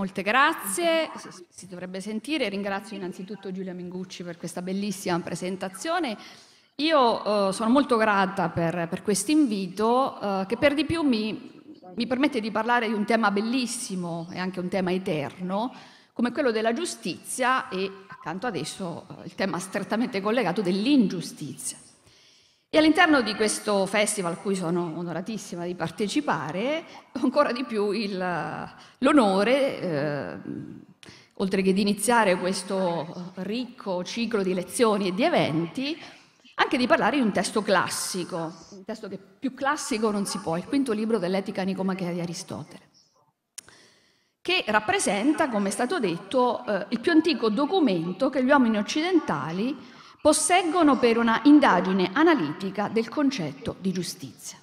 Molte grazie, si dovrebbe sentire. Ringrazio innanzitutto Giulia Mingucci per questa bellissima presentazione. Io eh, sono molto grata per, per questo invito eh, che per di più mi, mi permette di parlare di un tema bellissimo e anche un tema eterno come quello della giustizia e accanto adesso eh, il tema strettamente collegato dell'ingiustizia. E all'interno di questo festival a cui sono onoratissima di partecipare, ancora di più l'onore, eh, oltre che di iniziare questo ricco ciclo di lezioni e di eventi, anche di parlare di un testo classico, un testo che più classico non si può, il quinto libro dell'Etica Nicomachea di Aristotele, che rappresenta, come è stato detto, eh, il più antico documento che gli uomini occidentali posseggono per una indagine analitica del concetto di giustizia.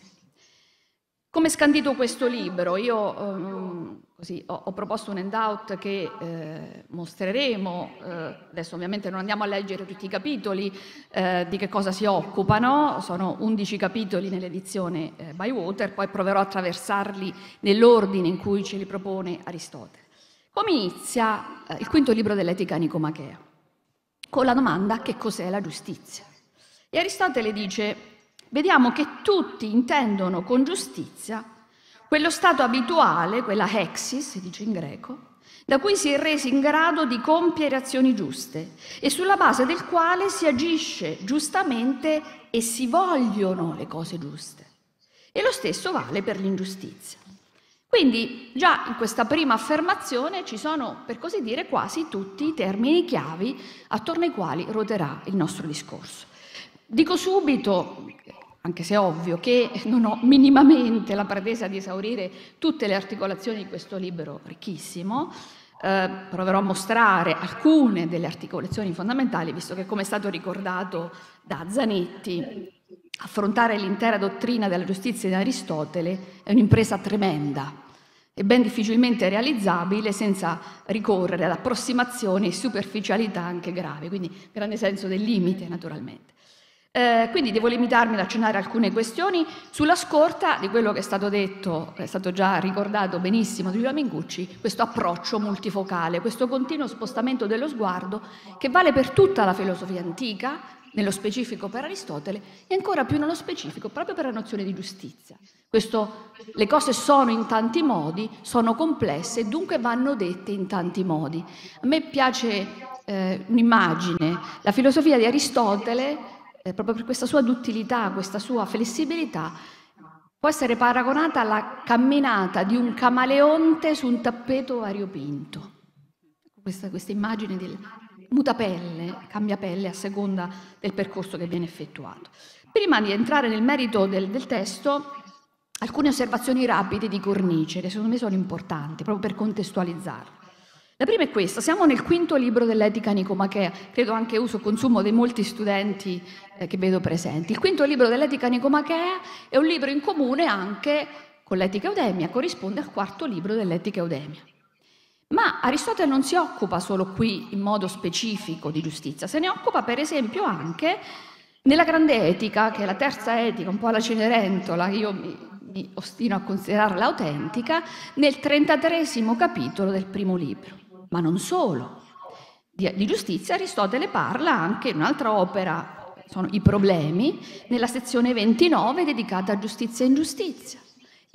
Come scandito questo libro? Io um, così, ho, ho, proposto un handout che eh, mostreremo, eh, adesso ovviamente non andiamo a leggere tutti i capitoli eh, di che cosa si occupano, sono 11 capitoli nell'edizione eh, Bywater, poi proverò a attraversarli nell'ordine in cui ce li propone Aristotele. Come inizia eh, il quinto libro dell'Etica Nicomachea? Con la domanda che cos'è la giustizia. E Aristotele dice, vediamo che tutti intendono con giustizia quello stato abituale, quella hexis, si dice in greco, da cui si è resi in grado di compiere azioni giuste e sulla base del quale si agisce giustamente e si vogliono le cose giuste. E lo stesso vale per l'ingiustizia. Quindi già in questa prima affermazione ci sono, per così dire, quasi tutti i termini chiavi attorno ai quali ruoterà il nostro discorso. Dico subito, anche se è ovvio, che non ho minimamente la pretesa di esaurire tutte le articolazioni di questo libro ricchissimo, eh, proverò a mostrare alcune delle articolazioni fondamentali, visto che, come è stato ricordato da Zanetti, affrontare l'intera dottrina della giustizia di Aristotele è un'impresa tremenda e ben difficilmente realizzabile senza ricorrere ad approssimazioni e superficialità anche gravi, quindi grande senso del limite naturalmente. Eh, quindi devo limitarmi ad accennare alcune questioni sulla scorta di quello che è stato detto, è stato già ricordato benissimo di Giulia Mingucci, questo approccio multifocale, questo continuo spostamento dello sguardo che vale per tutta la filosofia antica, nello specifico per Aristotele e ancora più nello specifico proprio per la nozione di giustizia. Questo, le cose sono in tanti modi, sono complesse e dunque vanno dette in tanti modi. A me piace eh, un'immagine, la filosofia di Aristotele, eh, proprio per questa sua duttilità, questa sua flessibilità, può essere paragonata alla camminata di un camaleonte su un tappeto variopinto. Questa, questa immagine del, muta pelle, cambia pelle a seconda del percorso che viene effettuato. Prima di entrare nel merito del, del testo, alcune osservazioni rapide di cornice che secondo me sono importanti proprio per contestualizzarlo. La prima è questa, siamo nel quinto libro dell'etica nicomachea, credo anche uso consumo dei molti studenti eh, che vedo presenti. Il quinto libro dell'etica nicomachea è un libro in comune anche con l'etica eudemia, corrisponde al quarto libro dell'etica eudemia. Ma Aristotele non si occupa solo qui in modo specifico di giustizia, se ne occupa per esempio anche nella grande etica, che è la terza etica, un po' la Cenerentola, io mi, mi ostino a considerarla autentica, nel 33 capitolo del primo libro. Ma non solo. Di, di giustizia Aristotele parla anche in un'altra opera, sono i problemi, nella sezione 29 dedicata a giustizia e ingiustizia.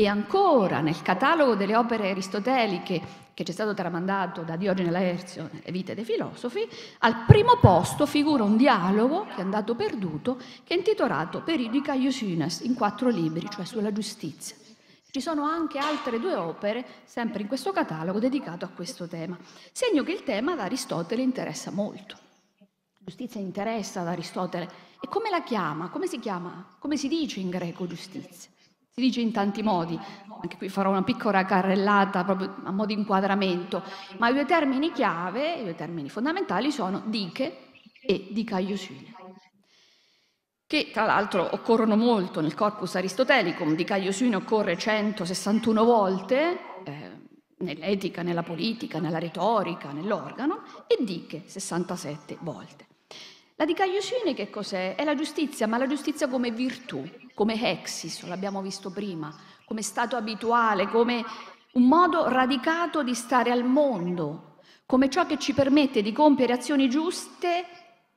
E ancora nel catalogo delle opere aristoteliche che ci è stato tramandato da Diogene Laerzio nelle vite dei filosofi, al primo posto figura un dialogo che è andato perduto, che è intitolato Peridica Iusines, in quattro libri, cioè sulla giustizia. Ci sono anche altre due opere, sempre in questo catalogo, dedicato a questo tema. Segno che il tema ad Aristotele interessa molto. Giustizia interessa ad Aristotele. E come la chiama? Come si chiama? Come si dice in greco giustizia? Si dice in tanti modi, anche qui farò una piccola carrellata proprio a modo di inquadramento, ma i due termini chiave, i due termini fondamentali sono diche e dicaiosine, che tra l'altro occorrono molto nel corpus aristotelicum, dicaiosine occorre 161 volte, eh, nell'etica, nella politica, nella retorica, nell'organo, e diche 67 volte. La dicaiosine che cos'è? È la giustizia, ma la giustizia come virtù, come hexis, l'abbiamo visto prima, come stato abituale, come un modo radicato di stare al mondo, come ciò che ci permette di compiere azioni giuste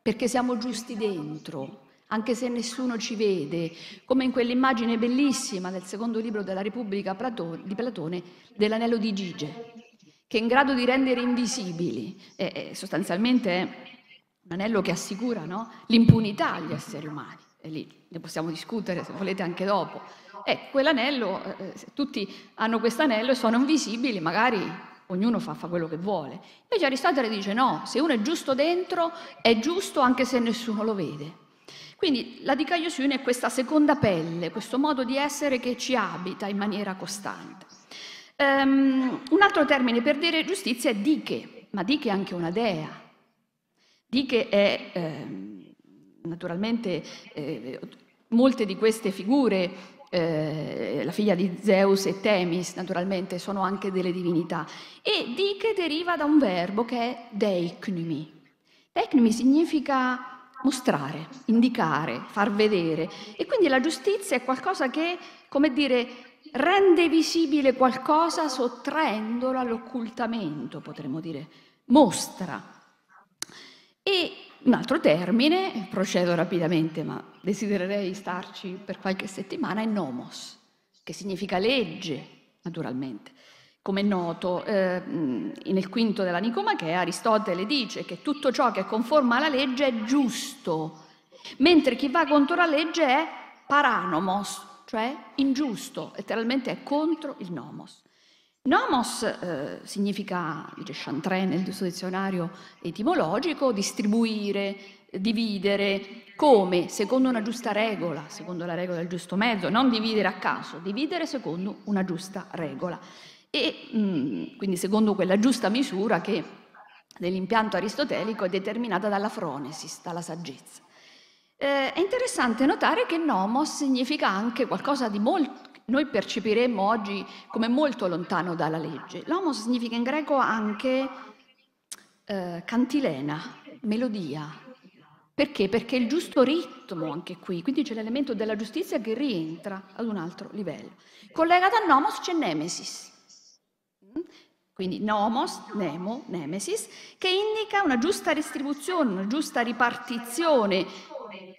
perché siamo giusti dentro, anche se nessuno ci vede, come in quell'immagine bellissima del secondo libro della Repubblica di Platone dell'anello di Gige, che è in grado di rendere invisibili, è, sostanzialmente un anello che assicura no? l'impunità agli esseri umani, e lì ne possiamo discutere se volete anche dopo. E quell'anello, eh, eh tutti hanno questo anello e sono invisibili, magari ognuno fa, fa, quello che vuole. Invece Aristotele dice no, se uno è giusto dentro, è giusto anche se nessuno lo vede. Quindi la dikaiosune è questa seconda pelle, questo modo di essere che ci abita in maniera costante. Um, un altro termine per dire giustizia è dike, ma dike è anche una dea. Dike è eh, naturalmente eh, molte di queste figure eh, la figlia di Zeus e Temis, naturalmente, sono anche delle divinità. E Dike deriva da un verbo che è deiknumi. Deiknumi significa mostrare, indicare, far vedere. E quindi la giustizia è qualcosa che, come dire, rende visibile qualcosa sottraendolo all'occultamento, potremmo dire, mostra. E un altro termine, procedo rapidamente, ma desidererei starci per qualche settimana, è nomos, che significa legge, naturalmente. Come è noto, eh, nel quinto della Nicomachea Aristotele dice che tutto ciò che conforma alla legge è giusto, mentre chi va contro la legge è paranomos, cioè ingiusto, letteralmente è contro il nomos. Nomos eh, significa, dice Chantré nel suo dizionario etimologico, distribuire, dividere, come? Secondo una giusta regola, secondo la regola del giusto mezzo, non dividere a caso, dividere secondo una giusta regola. E mh, mm, quindi secondo quella giusta misura che nell'impianto aristotelico è determinata dalla fronesis, dalla saggezza. Eh, è interessante notare che nomos significa anche qualcosa di molto noi percepiremmo oggi come molto lontano dalla legge. L'omos significa in greco anche eh, cantilena, melodia. Perché? Perché il giusto ritmo anche qui, quindi c'è l'elemento della giustizia che rientra ad un altro livello. Collegato a nomos c'è nemesis. Quindi nomos, nemo, nemesis, che indica una giusta distribuzione, una giusta ripartizione,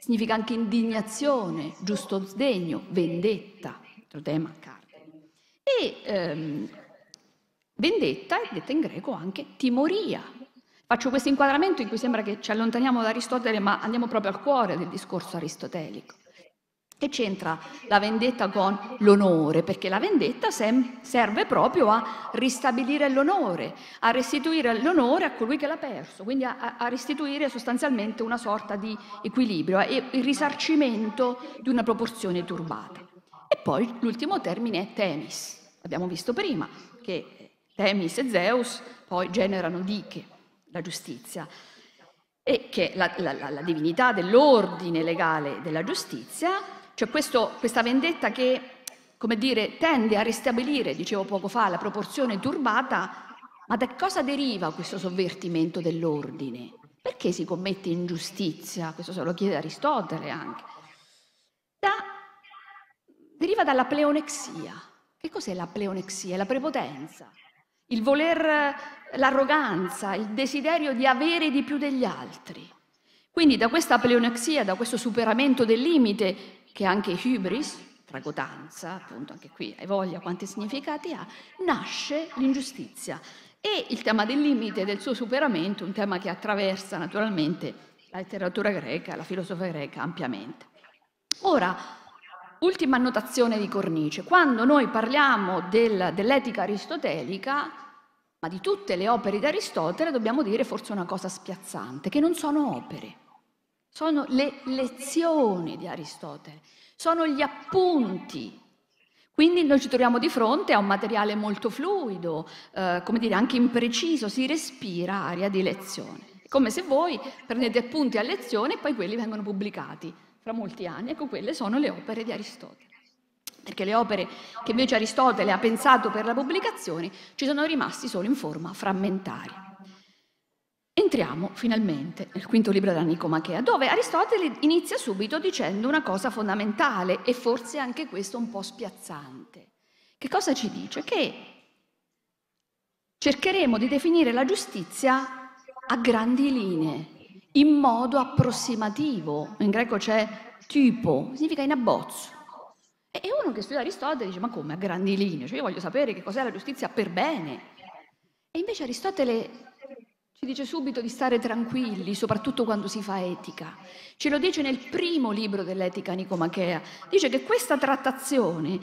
significa anche indignazione, giusto sdegno, vendetta tema cardine. E ehm, vendetta è detta in greco anche timoria. Faccio questo inquadramento in cui sembra che ci allontaniamo da Aristotele, ma andiamo proprio al cuore del discorso aristotelico. Che c'entra la vendetta con l'onore? Perché la vendetta serve proprio a ristabilire l'onore, a restituire l'onore a colui che l'ha perso, quindi a, a restituire sostanzialmente una sorta di equilibrio e il risarcimento di una proporzione turbata. E poi l'ultimo termine è Temis. Abbiamo visto prima che Temis e Zeus poi generano Diche, la giustizia, e che la, la, la divinità dell'ordine legale della giustizia, cioè questo, questa vendetta che, come dire, tende a ristabilire, dicevo poco fa, la proporzione turbata, ma da cosa deriva questo sovvertimento dell'ordine? Perché si commette ingiustizia? Questo se lo chiede Aristotele anche. Da deriva dalla pleonexia. Che cos'è la pleonexia? La prepotenza, il voler, l'arroganza, il desiderio di avere di più degli altri. Quindi da questa pleonexia, da questo superamento del limite, che anche hubris, tragotanza, appunto anche qui hai voglia quanti significati ha, nasce l'ingiustizia. E il tema del limite e del suo superamento, un tema che attraversa naturalmente la letteratura greca, la filosofia greca ampiamente. Ora, Ultima annotazione di cornice. Quando noi parliamo del, dell'etica aristotelica, ma di tutte le opere di Aristotele, dobbiamo dire forse una cosa spiazzante, che non sono opere, sono le lezioni di Aristotele, sono gli appunti. Quindi noi ci troviamo di fronte a un materiale molto fluido, eh, come dire anche impreciso, si respira aria di lezione. come se voi prendete appunti a lezione e poi quelli vengono pubblicati fra molti anni, ecco quelle sono le opere di Aristotele. Perché le opere che invece Aristotele ha pensato per la pubblicazione ci sono rimasti solo in forma frammentaria. Entriamo finalmente nel quinto libro della Nicomachea, dove Aristotele inizia subito dicendo una cosa fondamentale e forse anche questo un po' spiazzante. Che cosa ci dice? Che cercheremo di definire la giustizia a grandi linee, in modo approssimativo. In greco c'è tipo, significa in abbozzo. E uno che studia Aristotele dice, ma come a grandi linee? Cioè io voglio sapere che cos'è la giustizia per bene. E invece Aristotele ci dice subito di stare tranquilli, soprattutto quando si fa etica. Ce lo dice nel primo libro dell'etica Nicomachea. Dice che questa trattazione,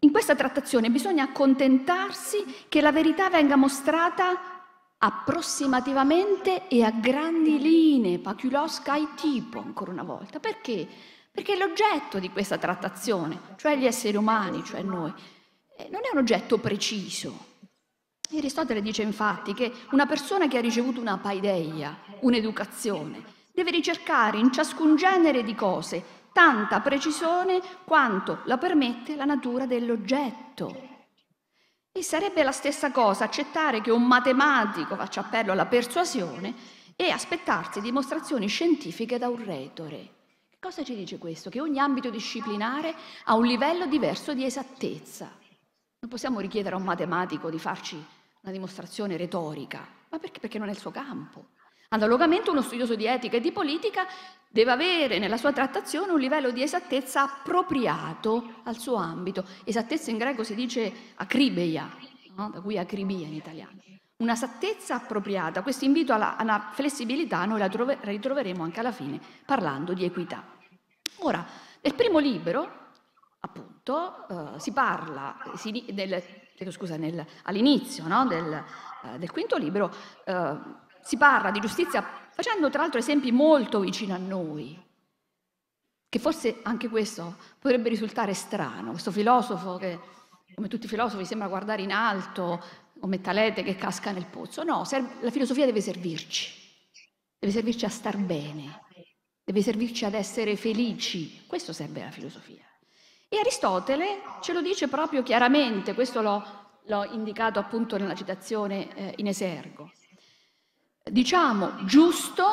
in questa trattazione bisogna accontentarsi che la verità venga mostrata approssimativamente e a grandi linee, paculos kai tipo, ancora una volta. Perché? Perché l'oggetto di questa trattazione, cioè gli esseri umani, cioè noi, eh, non è un oggetto preciso. Aristotele dice infatti che una persona che ha ricevuto una paideia, un'educazione, deve ricercare in ciascun genere di cose tanta precisione quanto la permette la natura dell'oggetto. E sarebbe la stessa cosa accettare che un matematico faccia appello alla persuasione e aspettarsi dimostrazioni scientifiche da un retore. Cosa ci dice questo? Che ogni ambito disciplinare ha un livello diverso di esattezza. Non possiamo richiedere a un matematico di farci una dimostrazione retorica, ma perché? Perché non è il suo campo. Analogamente uno studioso di etica e di politica deve avere nella sua trattazione un livello di esattezza appropriato al suo ambito. Esattezza in greco si dice acribeia, no? da cui acribia in italiano. Una esattezza appropriata. Questo invito alla, alla flessibilità noi la, trove, ritroveremo anche alla fine parlando di equità. Ora, nel primo libro, appunto, eh, si parla si, del, scusa, nel, all'inizio no? del, eh, del, quinto libro, eh, si parla di giustizia facendo tra l'altro esempi molto vicini a noi, che forse anche questo potrebbe risultare strano, questo filosofo che, come tutti i filosofi, sembra guardare in alto, come Talete che casca nel pozzo. No, la filosofia deve servirci, deve servirci a star bene, deve servirci ad essere felici, questo serve la filosofia. E Aristotele ce lo dice proprio chiaramente, questo l'ho, l'ho indicato appunto nella citazione eh, in esergo diciamo giusto,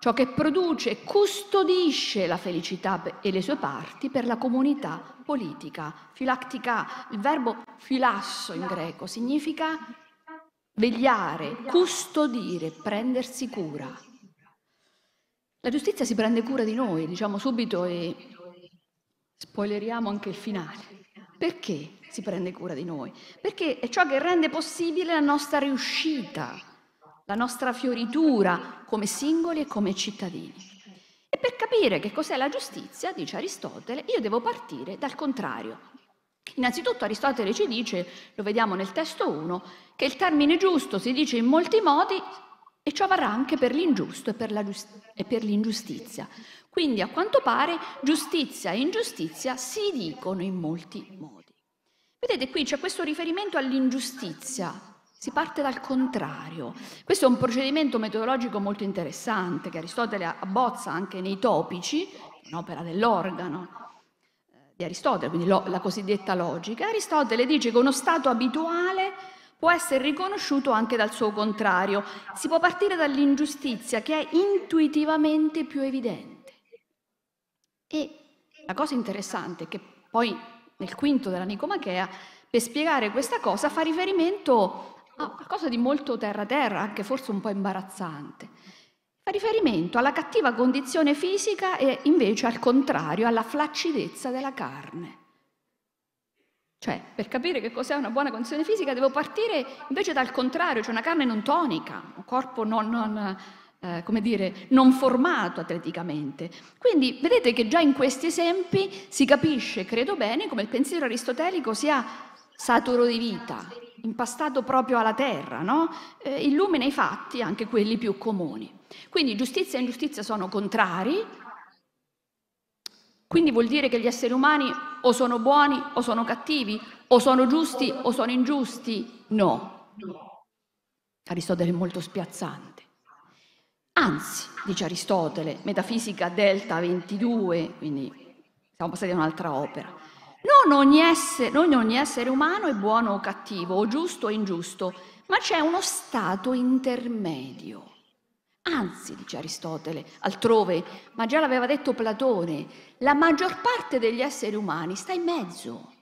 ciò che produce custodisce la felicità e le sue parti per la comunità politica. Filactica, il verbo filasso in greco significa vegliare, custodire, prendersi cura. La giustizia si prende cura di noi, diciamo subito e spoileriamo anche il finale. Perché si prende cura di noi? Perché è ciò che rende possibile la nostra riuscita, la nostra fioritura come singoli e come cittadini. E per capire che cos'è la giustizia, dice Aristotele, io devo partire dal contrario. Innanzitutto Aristotele ci dice, lo vediamo nel testo 1, che il termine giusto si dice in molti modi e ciò varrà anche per l'ingiusto e per, giust- e per l'ingiustizia. Quindi a quanto pare giustizia e ingiustizia si dicono in molti modi. Vedete qui c'è questo riferimento all'ingiustizia, si parte dal contrario. Questo è un procedimento metodologico molto interessante che Aristotele abbozza anche nei topici, un'opera dell'organo eh, di Aristotele, quindi la cosiddetta logica. Aristotele dice che uno stato abituale può essere riconosciuto anche dal suo contrario. Si può partire dall'ingiustizia che è intuitivamente più evidente. E la cosa interessante è che poi nel quinto della Nicomachea, per spiegare questa cosa, fa riferimento a qualcosa di molto terra-terra, anche forse un po' imbarazzante. Fa riferimento alla cattiva condizione fisica e invece al contrario alla flaccidezza della carne. Cioè, per capire che cos'è una buona condizione fisica devo partire invece dal contrario, cioè una carne non tonica, un corpo non, non, eh, come dire, non formato atleticamente. Quindi vedete che già in questi esempi si capisce, credo bene, come il pensiero aristotelico sia saturo di vita, impastato proprio alla terra, no? eh, illumina i fatti, anche quelli più comuni. Quindi giustizia e ingiustizia sono contrari, quindi vuol dire che gli esseri umani o sono buoni o sono cattivi, o sono giusti o sono ingiusti? No. Aristotele è molto spiazzante. Anzi, dice Aristotele, Metafisica Delta 22, quindi siamo passati a un'altra opera, non ogni, essere, non ogni essere umano è buono o cattivo, o giusto o ingiusto, ma c'è uno stato intermedio. Anzi, dice Aristotele, altrove, ma già l'aveva detto Platone, la maggior parte degli esseri umani sta in mezzo.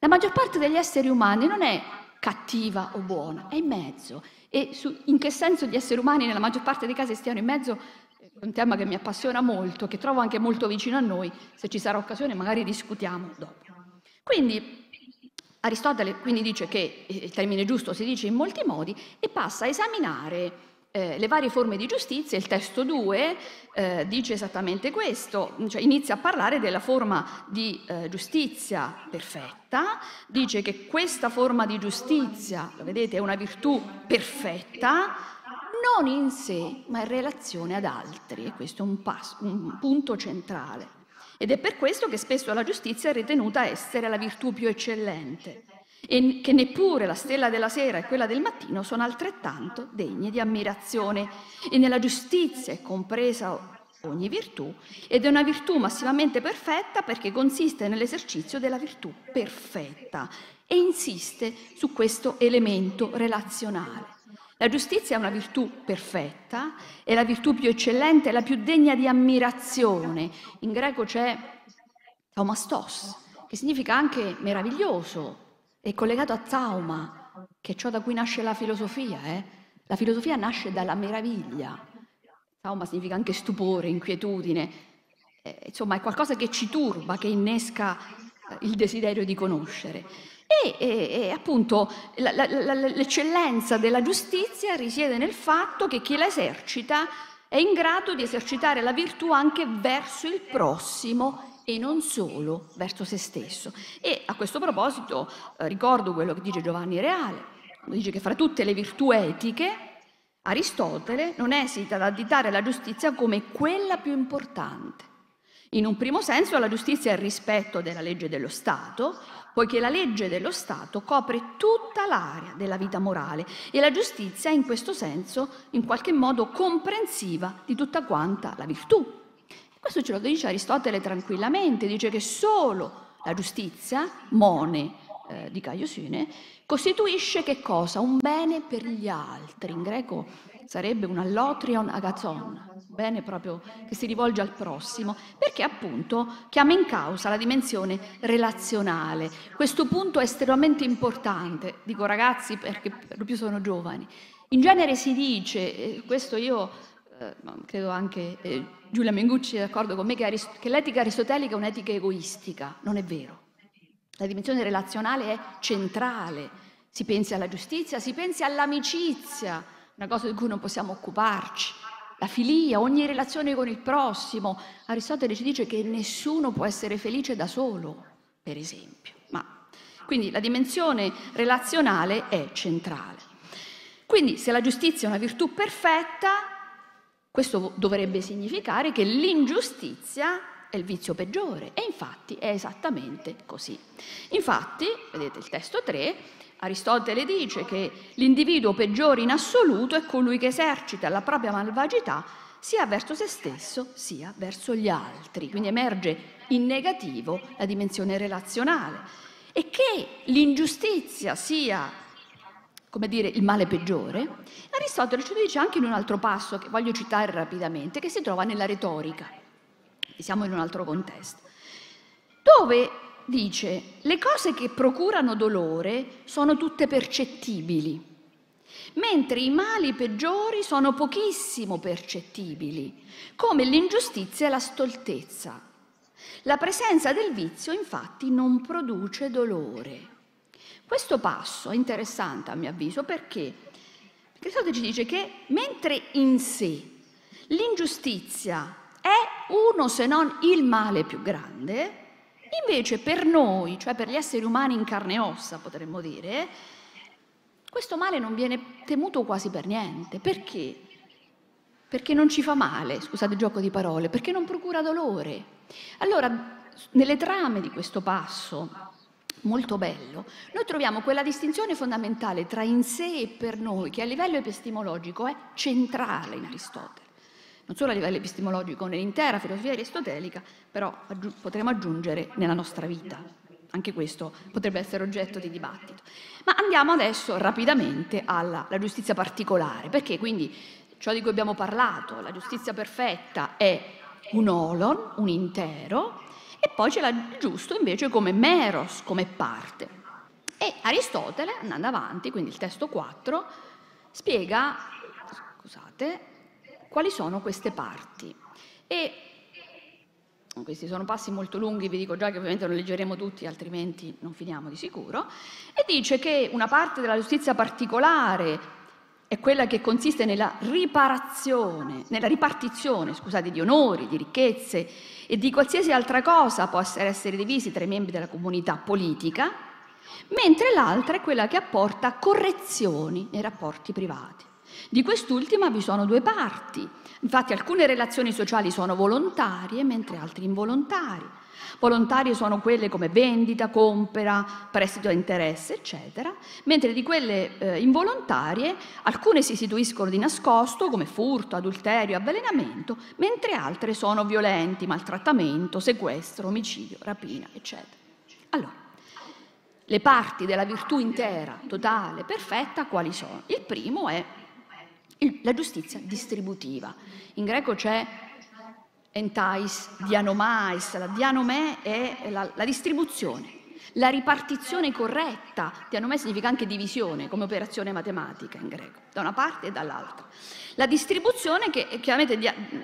La maggior parte degli esseri umani non è cattiva o buona, è in mezzo. E su, in che senso gli esseri umani nella maggior parte dei casi stiano in mezzo è un tema che mi appassiona molto, che trovo anche molto vicino a noi, se ci sarà occasione magari discutiamo dopo. Quindi Aristotele quindi dice che il termine giusto si dice in molti modi e passa a esaminare eh, le varie forme di giustizia, il testo 2 eh, dice esattamente questo, cioè inizia a parlare della forma di eh, giustizia perfetta, dice che questa forma di giustizia, lo vedete, è una virtù perfetta, non in sé, ma in relazione ad altri, e questo è un, passo, un punto centrale. Ed è per questo che spesso la giustizia è ritenuta essere la virtù più eccellente e che neppure la stella della sera e quella del mattino sono altrettanto degne di ammirazione. E nella giustizia è compresa ogni virtù ed è una virtù massimamente perfetta perché consiste nell'esercizio della virtù perfetta e insiste su questo elemento relazionale. La giustizia è una virtù perfetta, è la virtù più eccellente, è la più degna di ammirazione. In greco c'è taumastos, che significa anche meraviglioso, è collegato a trauma, che è ciò da cui nasce la filosofia. Eh? La filosofia nasce dalla meraviglia. Trauma significa anche stupore, inquietudine, eh, insomma è qualcosa che ci turba, che innesca eh, il desiderio di conoscere. E, e, appunto la, la, la, l'eccellenza della giustizia risiede nel fatto che chi la esercita è in grado di esercitare la virtù anche verso il prossimo e non solo verso se stesso. E a questo proposito eh, ricordo quello che dice Giovanni Reale, dice che fra tutte le virtù etiche Aristotele non esita ad additare la giustizia come quella più importante. In un primo senso la giustizia è il rispetto della legge dello Stato, poiché la legge dello Stato copre tutta l'area della vita morale e la giustizia è in questo senso in qualche modo comprensiva di tutta quanta la virtù questo ce lo dice Aristotele tranquillamente, dice che solo la giustizia, mone eh, di Caio Sine, costituisce che cosa? Un bene per gli altri. In greco sarebbe un allotrion agazzon, un bene proprio che si rivolge al prossimo, perché appunto chiama in causa la dimensione relazionale. Questo punto è estremamente importante, dico ragazzi perché per lo più sono giovani. In genere si dice, questo io eh, credo anche eh, Giulia Mengucci è d'accordo con me che, arist- che l'etica aristotelica è un'etica egoistica. Non è vero. La dimensione relazionale è centrale. Si pensi alla giustizia, si pensi all'amicizia, una cosa di cui non possiamo occuparci. La filia, ogni relazione con il prossimo. Aristotele ci dice che nessuno può essere felice da solo, per esempio. Ma, quindi la dimensione relazionale è centrale. Quindi se la giustizia è una virtù perfetta, questo dovrebbe significare che l'ingiustizia è il vizio peggiore e infatti è esattamente così. Infatti, vedete il testo 3, Aristotele dice che l'individuo peggiore in assoluto è colui che esercita la propria malvagità sia verso se stesso sia verso gli altri. Quindi emerge in negativo la dimensione relazionale e che l'ingiustizia sia come dire, il male peggiore, Aristotele lo dice anche in un altro passo che voglio citare rapidamente, che si trova nella retorica. Siamo in un altro contesto, dove dice le cose che procurano dolore sono tutte percettibili, mentre i mali peggiori sono pochissimo percettibili, come l'ingiustizia e la stoltezza. La presenza del vizio infatti non produce dolore. Questo passo è interessante a mio avviso perché Aristotele ci dice che mentre in sé l'ingiustizia è uno se non il male più grande, invece per noi, cioè per gli esseri umani in carne e ossa, potremmo dire, questo male non viene temuto quasi per niente. Perché? Perché non ci fa male, scusate il gioco di parole, perché non procura dolore. Allora, nelle trame di questo passo, molto bello, noi troviamo quella distinzione fondamentale tra in sé e per noi, che a livello epistemologico è centrale in Aristotele. Non solo a livello epistemologico nell'intera filosofia aristotelica, però aggi- potremo aggiungere nella nostra vita. Anche questo potrebbe essere oggetto di dibattito. Ma andiamo adesso rapidamente alla giustizia particolare, perché quindi ciò di cui abbiamo parlato, la giustizia perfetta è un olon, un intero, e poi c'è il giusto invece come meros, come parte. E Aristotele, andando avanti, quindi il testo 4, spiega, scusate, quali sono queste parti. E questi sono passi molto lunghi, vi dico già che ovviamente non leggeremo tutti, altrimenti non finiamo di sicuro, e dice che una parte della giustizia particolare è quella che consiste nella riparazione, nella ripartizione, scusate, di onori, di ricchezze e di qualsiasi altra cosa possa essere divisi tra i membri della comunità politica, mentre l'altra è quella che apporta correzioni nei rapporti privati. Di quest'ultima vi sono due parti. Infatti alcune relazioni sociali sono volontarie, mentre altre involontarie. Volontarie sono quelle come vendita, compra, prestito a interesse, eccetera, mentre di quelle eh, involontarie alcune si istituiscono di nascosto come furto, adulterio, avvelenamento, mentre altre sono violenti, maltrattamento, sequestro, omicidio, rapina, eccetera. Allora, le parti della virtù intera, totale, perfetta, quali sono? Il primo è la giustizia distributiva. In greco c'è entais, dianomais, la dianomè è la, la distribuzione, la ripartizione corretta, dianomè significa anche divisione come operazione matematica in greco, da una parte e dall'altra. La distribuzione che chiaramente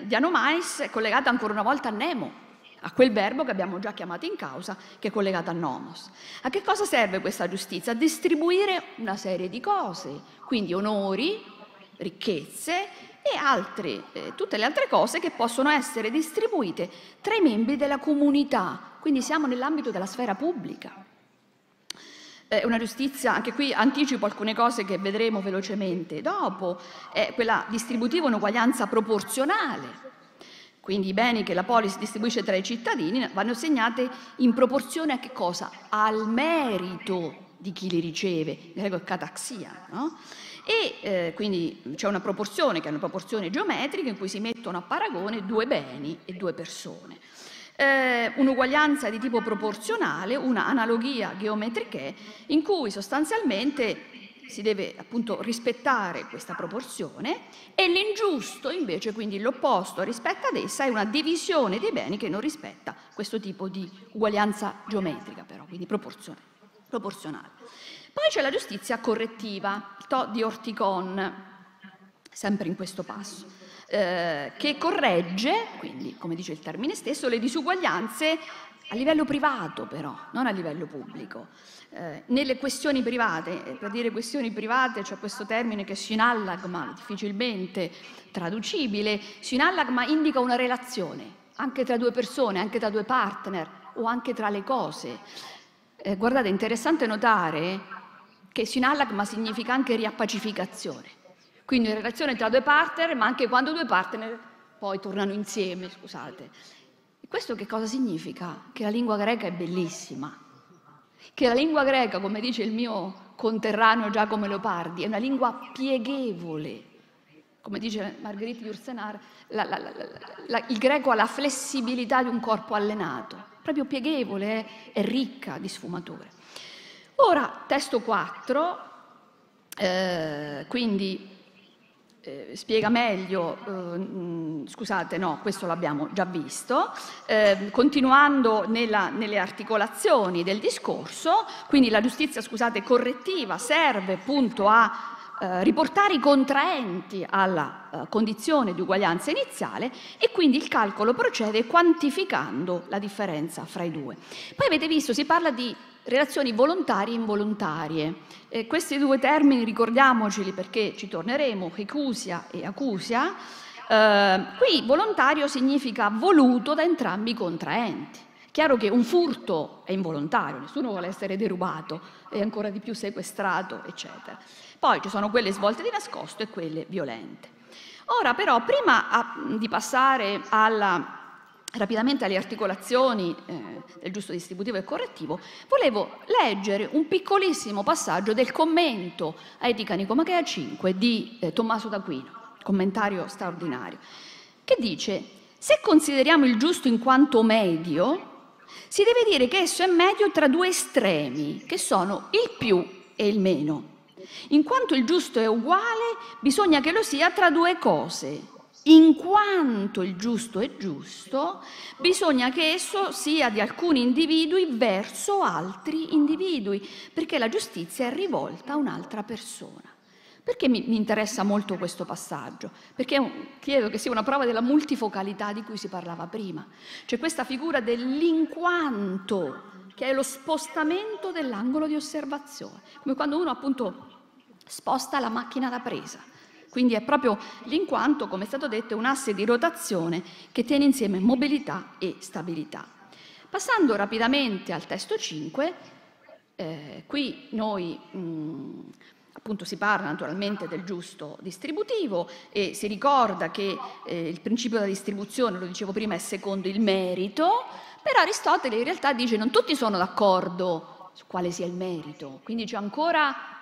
dianomais è collegata ancora una volta a nemo, a quel verbo che abbiamo già chiamato in causa, che è collegato a nomos. A che cosa serve questa giustizia? A distribuire una serie di cose, quindi onori, ricchezze e altre, eh, tutte le altre cose che possono essere distribuite tra i membri della comunità. Quindi siamo nell'ambito della sfera pubblica. È una giustizia, anche qui anticipo alcune cose che vedremo velocemente dopo, è quella distributiva un'uguaglianza proporzionale. Quindi i beni che la polis distribuisce tra i cittadini vanno assegnati in proporzione a che cosa? Al merito di chi li riceve, greco cataxia, no? E eh, quindi c'è una proporzione che è una proporzione geometrica in cui si mettono a paragone due beni e due persone. Eh, un'uguaglianza di tipo proporzionale, una analogia geometriche in cui sostanzialmente si deve appunto rispettare questa proporzione e l'ingiusto invece, quindi l'opposto rispetto ad essa, è una divisione dei beni che non rispetta questo tipo di uguaglianza geometrica però, quindi proporzionale. Poi c'è la giustizia correttiva, il to di Orticon, sempre in questo passo, eh, che corregge, quindi come dice il termine stesso, le disuguaglianze a livello privato però, non a livello pubblico. Eh, nelle questioni private, eh, per dire questioni private c'è questo termine che sinallagma, difficilmente traducibile, sinallagma indica una relazione, anche tra due persone, anche tra due partner o anche tra le cose. Eh, guardate, è interessante notare che sinallagma significa anche riappacificazione, quindi una relazione tra due partner, ma anche quando due partner poi tornano insieme, scusate. E questo che cosa significa? Che la lingua greca è bellissima, che la lingua greca, come dice il mio conterraneo Giacomo Leopardi, è una lingua pieghevole. Come dice Margherita Jursenar, il greco ha la flessibilità di un corpo allenato, proprio pieghevole, è, è ricca di sfumature. Ora, testo 4, eh, quindi eh, spiega meglio, eh, scusate no, questo l'abbiamo già visto, eh, continuando nella, nelle articolazioni del discorso, quindi la giustizia scusate, correttiva serve appunto a eh, riportare i contraenti alla eh, condizione di uguaglianza iniziale e quindi il calcolo procede quantificando la differenza fra i due. Poi avete visto, si parla di relazioni volontarie e involontarie. Eh, questi due termini ricordiamoceli perché ci torneremo, ecusia e acusia. Eh, qui volontario significa voluto da entrambi i contraenti. Chiaro che un furto è involontario, nessuno vuole essere derubato e ancora di più sequestrato, eccetera. Poi ci sono quelle svolte di nascosto e quelle violente. Ora però, prima a, di passare alla rapidamente alle articolazioni eh, del giusto distributivo e correttivo, volevo leggere un piccolissimo passaggio del commento a Etica Nicomachea 5 di eh, Tommaso d'Aquino, commentario straordinario, che dice se consideriamo il giusto in quanto medio, si deve dire che esso è medio tra due estremi, che sono il più e il meno. In quanto il giusto è uguale, bisogna che lo sia tra due cose, in quanto il giusto è giusto, bisogna che esso sia di alcuni individui verso altri individui, perché la giustizia è rivolta a un'altra persona. Perché mi, mi interessa molto questo passaggio? Perché un, credo che sia una prova della multifocalità di cui si parlava prima. Cioè questa figura dell'inquanto, che è lo spostamento dell'angolo di osservazione, come quando uno appunto sposta la macchina da presa. Quindi è proprio l'inquanto, come è stato detto, un asse di rotazione che tiene insieme mobilità e stabilità. Passando rapidamente al testo 5, eh, qui noi mh, appunto si parla naturalmente del giusto distributivo e si ricorda che eh, il principio della distribuzione, lo dicevo prima, è secondo il merito, però Aristotele in realtà dice non tutti sono d'accordo su quale sia il merito, quindi c'è ancora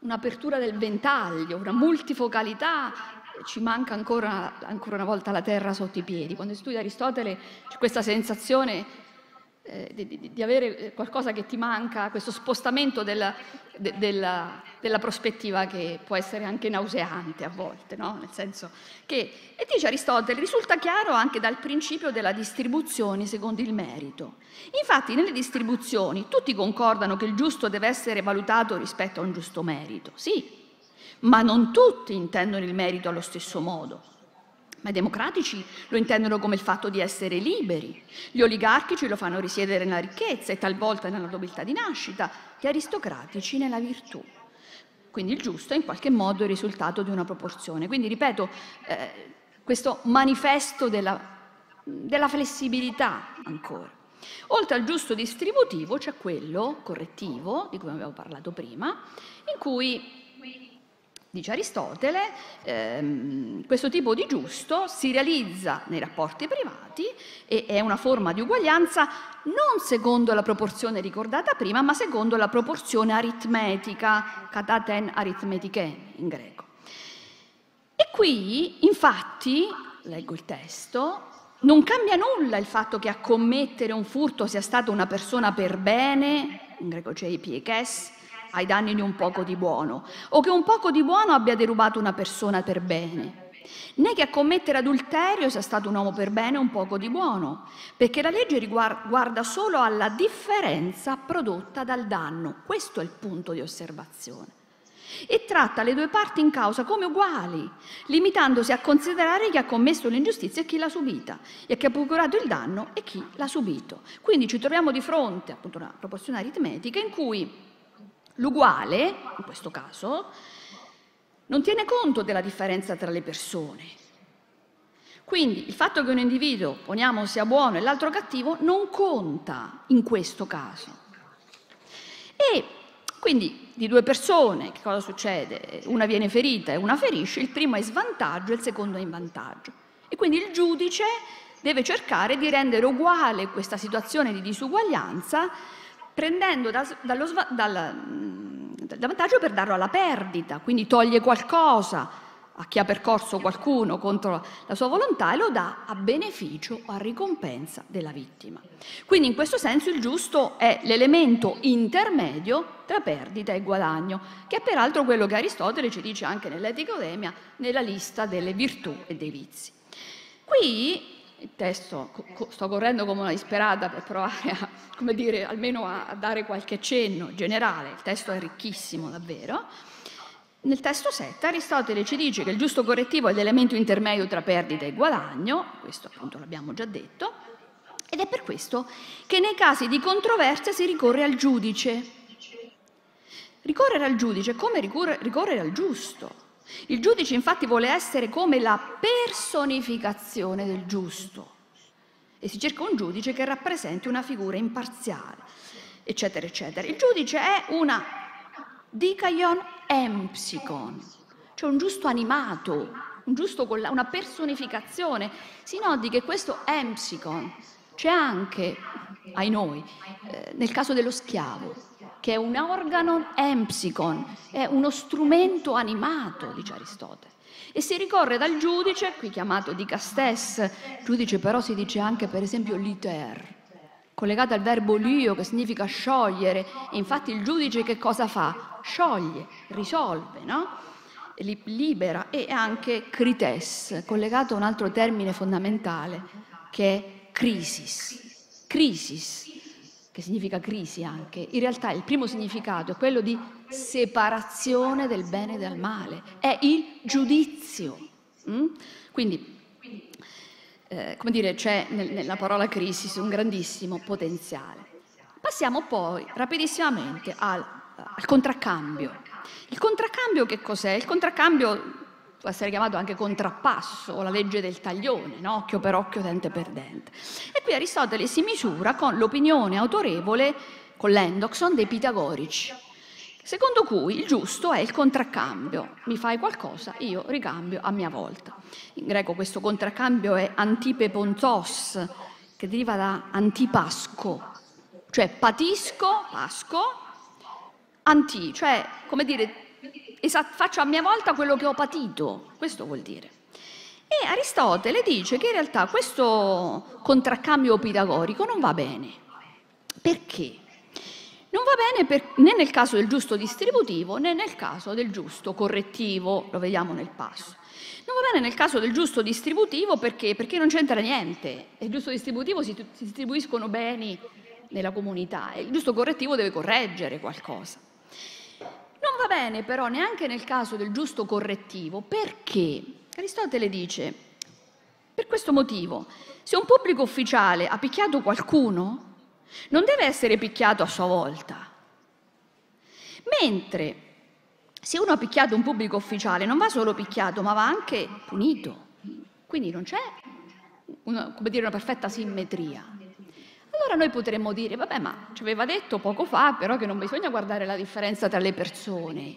un'apertura del ventaglio, una multifocalità, ci manca ancora, ancora una volta la terra sotto i piedi. Quando si studia Aristotele c'è questa sensazione eh, di, di, avere qualcosa che ti manca, questo spostamento della, de, della, della, prospettiva che può essere anche nauseante a volte, no? nel senso che, e dice Aristotele, risulta chiaro anche dal principio della distribuzione secondo il merito. Infatti nelle distribuzioni tutti concordano che il giusto deve essere valutato rispetto a un giusto merito, sì, ma non tutti intendono il merito allo stesso modo. Ma i democratici lo intendono come il fatto di essere liberi, gli oligarchici lo fanno risiedere nella ricchezza e talvolta nella nobiltà di nascita, gli aristocratici nella virtù. Quindi il giusto è in qualche modo il risultato di una proporzione. Quindi ripeto, eh, questo manifesto della, della flessibilità ancora. Oltre al giusto distributivo c'è quello correttivo, di cui abbiamo parlato prima, in cui Dice Aristotele, ehm, questo tipo di giusto si realizza nei rapporti privati e è una forma di uguaglianza non secondo la proporzione ricordata prima, ma secondo la proporzione aritmetica, kataten aritmetike in greco. E qui, infatti, leggo il testo, non cambia nulla il fatto che a commettere un furto sia stata una persona per bene, in greco c'è i piekes, ai danni di un poco di buono, o che un poco di buono abbia derubato una persona per bene, né che a commettere adulterio sia stato un uomo per bene un poco di buono, perché la legge guarda solo alla differenza prodotta dal danno. Questo è il punto di osservazione. E tratta le due parti in causa come uguali, limitandosi a considerare chi ha commesso l'ingiustizia e chi l'ha subita, e chi ha procurato il danno e chi l'ha subito. Quindi ci troviamo di fronte appunto a una proporzione aritmetica in cui L'uguale, in questo caso, non tiene conto della differenza tra le persone. Quindi il fatto che un individuo, poniamo, sia buono e l'altro cattivo, non conta in questo caso. E quindi di due persone, che cosa succede? Una viene ferita e una ferisce, il primo è in svantaggio e il secondo è in vantaggio. E quindi il giudice deve cercare di rendere uguale questa situazione di disuguaglianza prendendo da, dallo, dal, dal vantaggio per darlo alla perdita, quindi toglie qualcosa a chi ha percorso qualcuno contro la sua volontà e lo dà a beneficio o a ricompensa della vittima. Quindi in questo senso il giusto è l'elemento intermedio tra perdita e guadagno, che è peraltro quello che Aristotele ci dice anche nell'Etica Odemia, nella lista delle virtù e dei vizi. Qui il testo, sto correndo come una disperata per provare a, come dire, almeno a, dare qualche cenno generale, il testo è ricchissimo davvero. Nel testo 7 Aristotele ci dice che il giusto correttivo è l'elemento intermedio tra perdita e guadagno, questo appunto l'abbiamo già detto, ed è per questo che nei casi di controversia si ricorre al giudice. Ricorrere al giudice è come ricorrere al giusto. Il giudice infatti vuole essere come la personificazione del giusto e si cerca un giudice che rappresenti una figura imparziale, eccetera, eccetera. Il giudice è una dikaion empsikon, cioè un giusto animato, un giusto la, una personificazione. Si noti che questo empsikon c'è anche, ai noi, eh, nel caso dello schiavo che è un organo empsikon, è uno strumento animato, dice Aristotele. E si ricorre dal giudice, qui chiamato di castes, giudice però si dice anche per esempio liter, collegato al verbo lio che significa sciogliere, e infatti il giudice che cosa fa? Scioglie, risolve, no? libera e anche crites, collegato a un altro termine fondamentale che è crisis. Crisis, che significa crisi anche, in realtà il primo significato è quello di separazione del bene dal male, è il giudizio. Mm? Quindi, eh, come dire, c'è nella parola crisis un grandissimo potenziale. Passiamo poi rapidissimamente al, al contraccambio. Il contraccambio che cos'è? Il contraccambio può essere chiamato anche contrappasso o la legge del taglione, no? occhio per occhio, dente per dente. E qui Aristotele si misura con l'opinione autorevole, con l'endoxon, dei pitagorici, secondo cui il giusto è il contraccambio. Mi fai qualcosa, io ricambio a mia volta. In greco questo contraccambio è antipepontos, che deriva da antipasco, cioè patisco, pasco, anti, cioè come dire, faccio a mia volta quello che ho patito, questo vuol dire. E Aristotele dice che in realtà questo contraccambio pitagorico non va bene. Perché? Non va bene per, né nel caso del giusto distributivo né nel caso del giusto correttivo, lo vediamo nel passo. Non va bene nel caso del giusto distributivo perché? Perché non c'entra niente. Il giusto distributivo si, si distribuiscono beni nella comunità e il giusto correttivo deve correggere qualcosa. Va bene però neanche nel caso del giusto correttivo, perché Aristotele dice, per questo motivo, se un pubblico ufficiale ha picchiato qualcuno, non deve essere picchiato a sua volta. Mentre se uno ha picchiato un pubblico ufficiale non va solo picchiato, ma va anche punito. Quindi non c'è una, dire, una perfetta simmetria. Allora noi potremmo dire, vabbè, ma ci aveva detto poco fa però che non bisogna guardare la differenza tra le persone.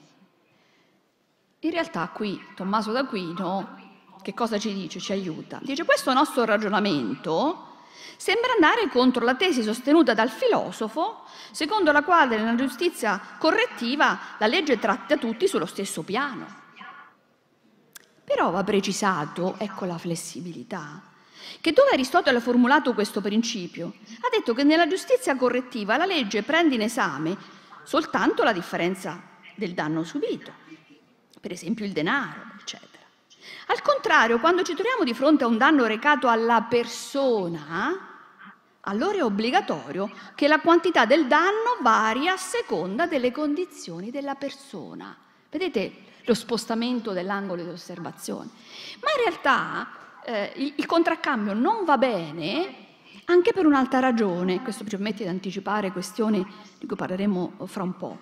In realtà qui Tommaso d'Aquino che cosa ci dice? Ci aiuta. Dice questo nostro ragionamento sembra andare contro la tesi sostenuta dal filosofo secondo la quale nella giustizia correttiva la legge tratta tutti sullo stesso piano. Però va precisato, ecco la flessibilità, che dove Aristotele ha formulato questo principio? Ha detto che nella giustizia correttiva la legge prende in esame soltanto la differenza del danno subito, per esempio il denaro, eccetera. Al contrario, quando ci troviamo di fronte a un danno recato alla persona, allora è obbligatorio che la quantità del danno vari a seconda delle condizioni della persona. Vedete lo spostamento dell'angolo di osservazione? Ma in realtà eh, il, il contraccambio non va bene anche per un'altra ragione, questo ci permette di anticipare questioni di cui parleremo fra un po'.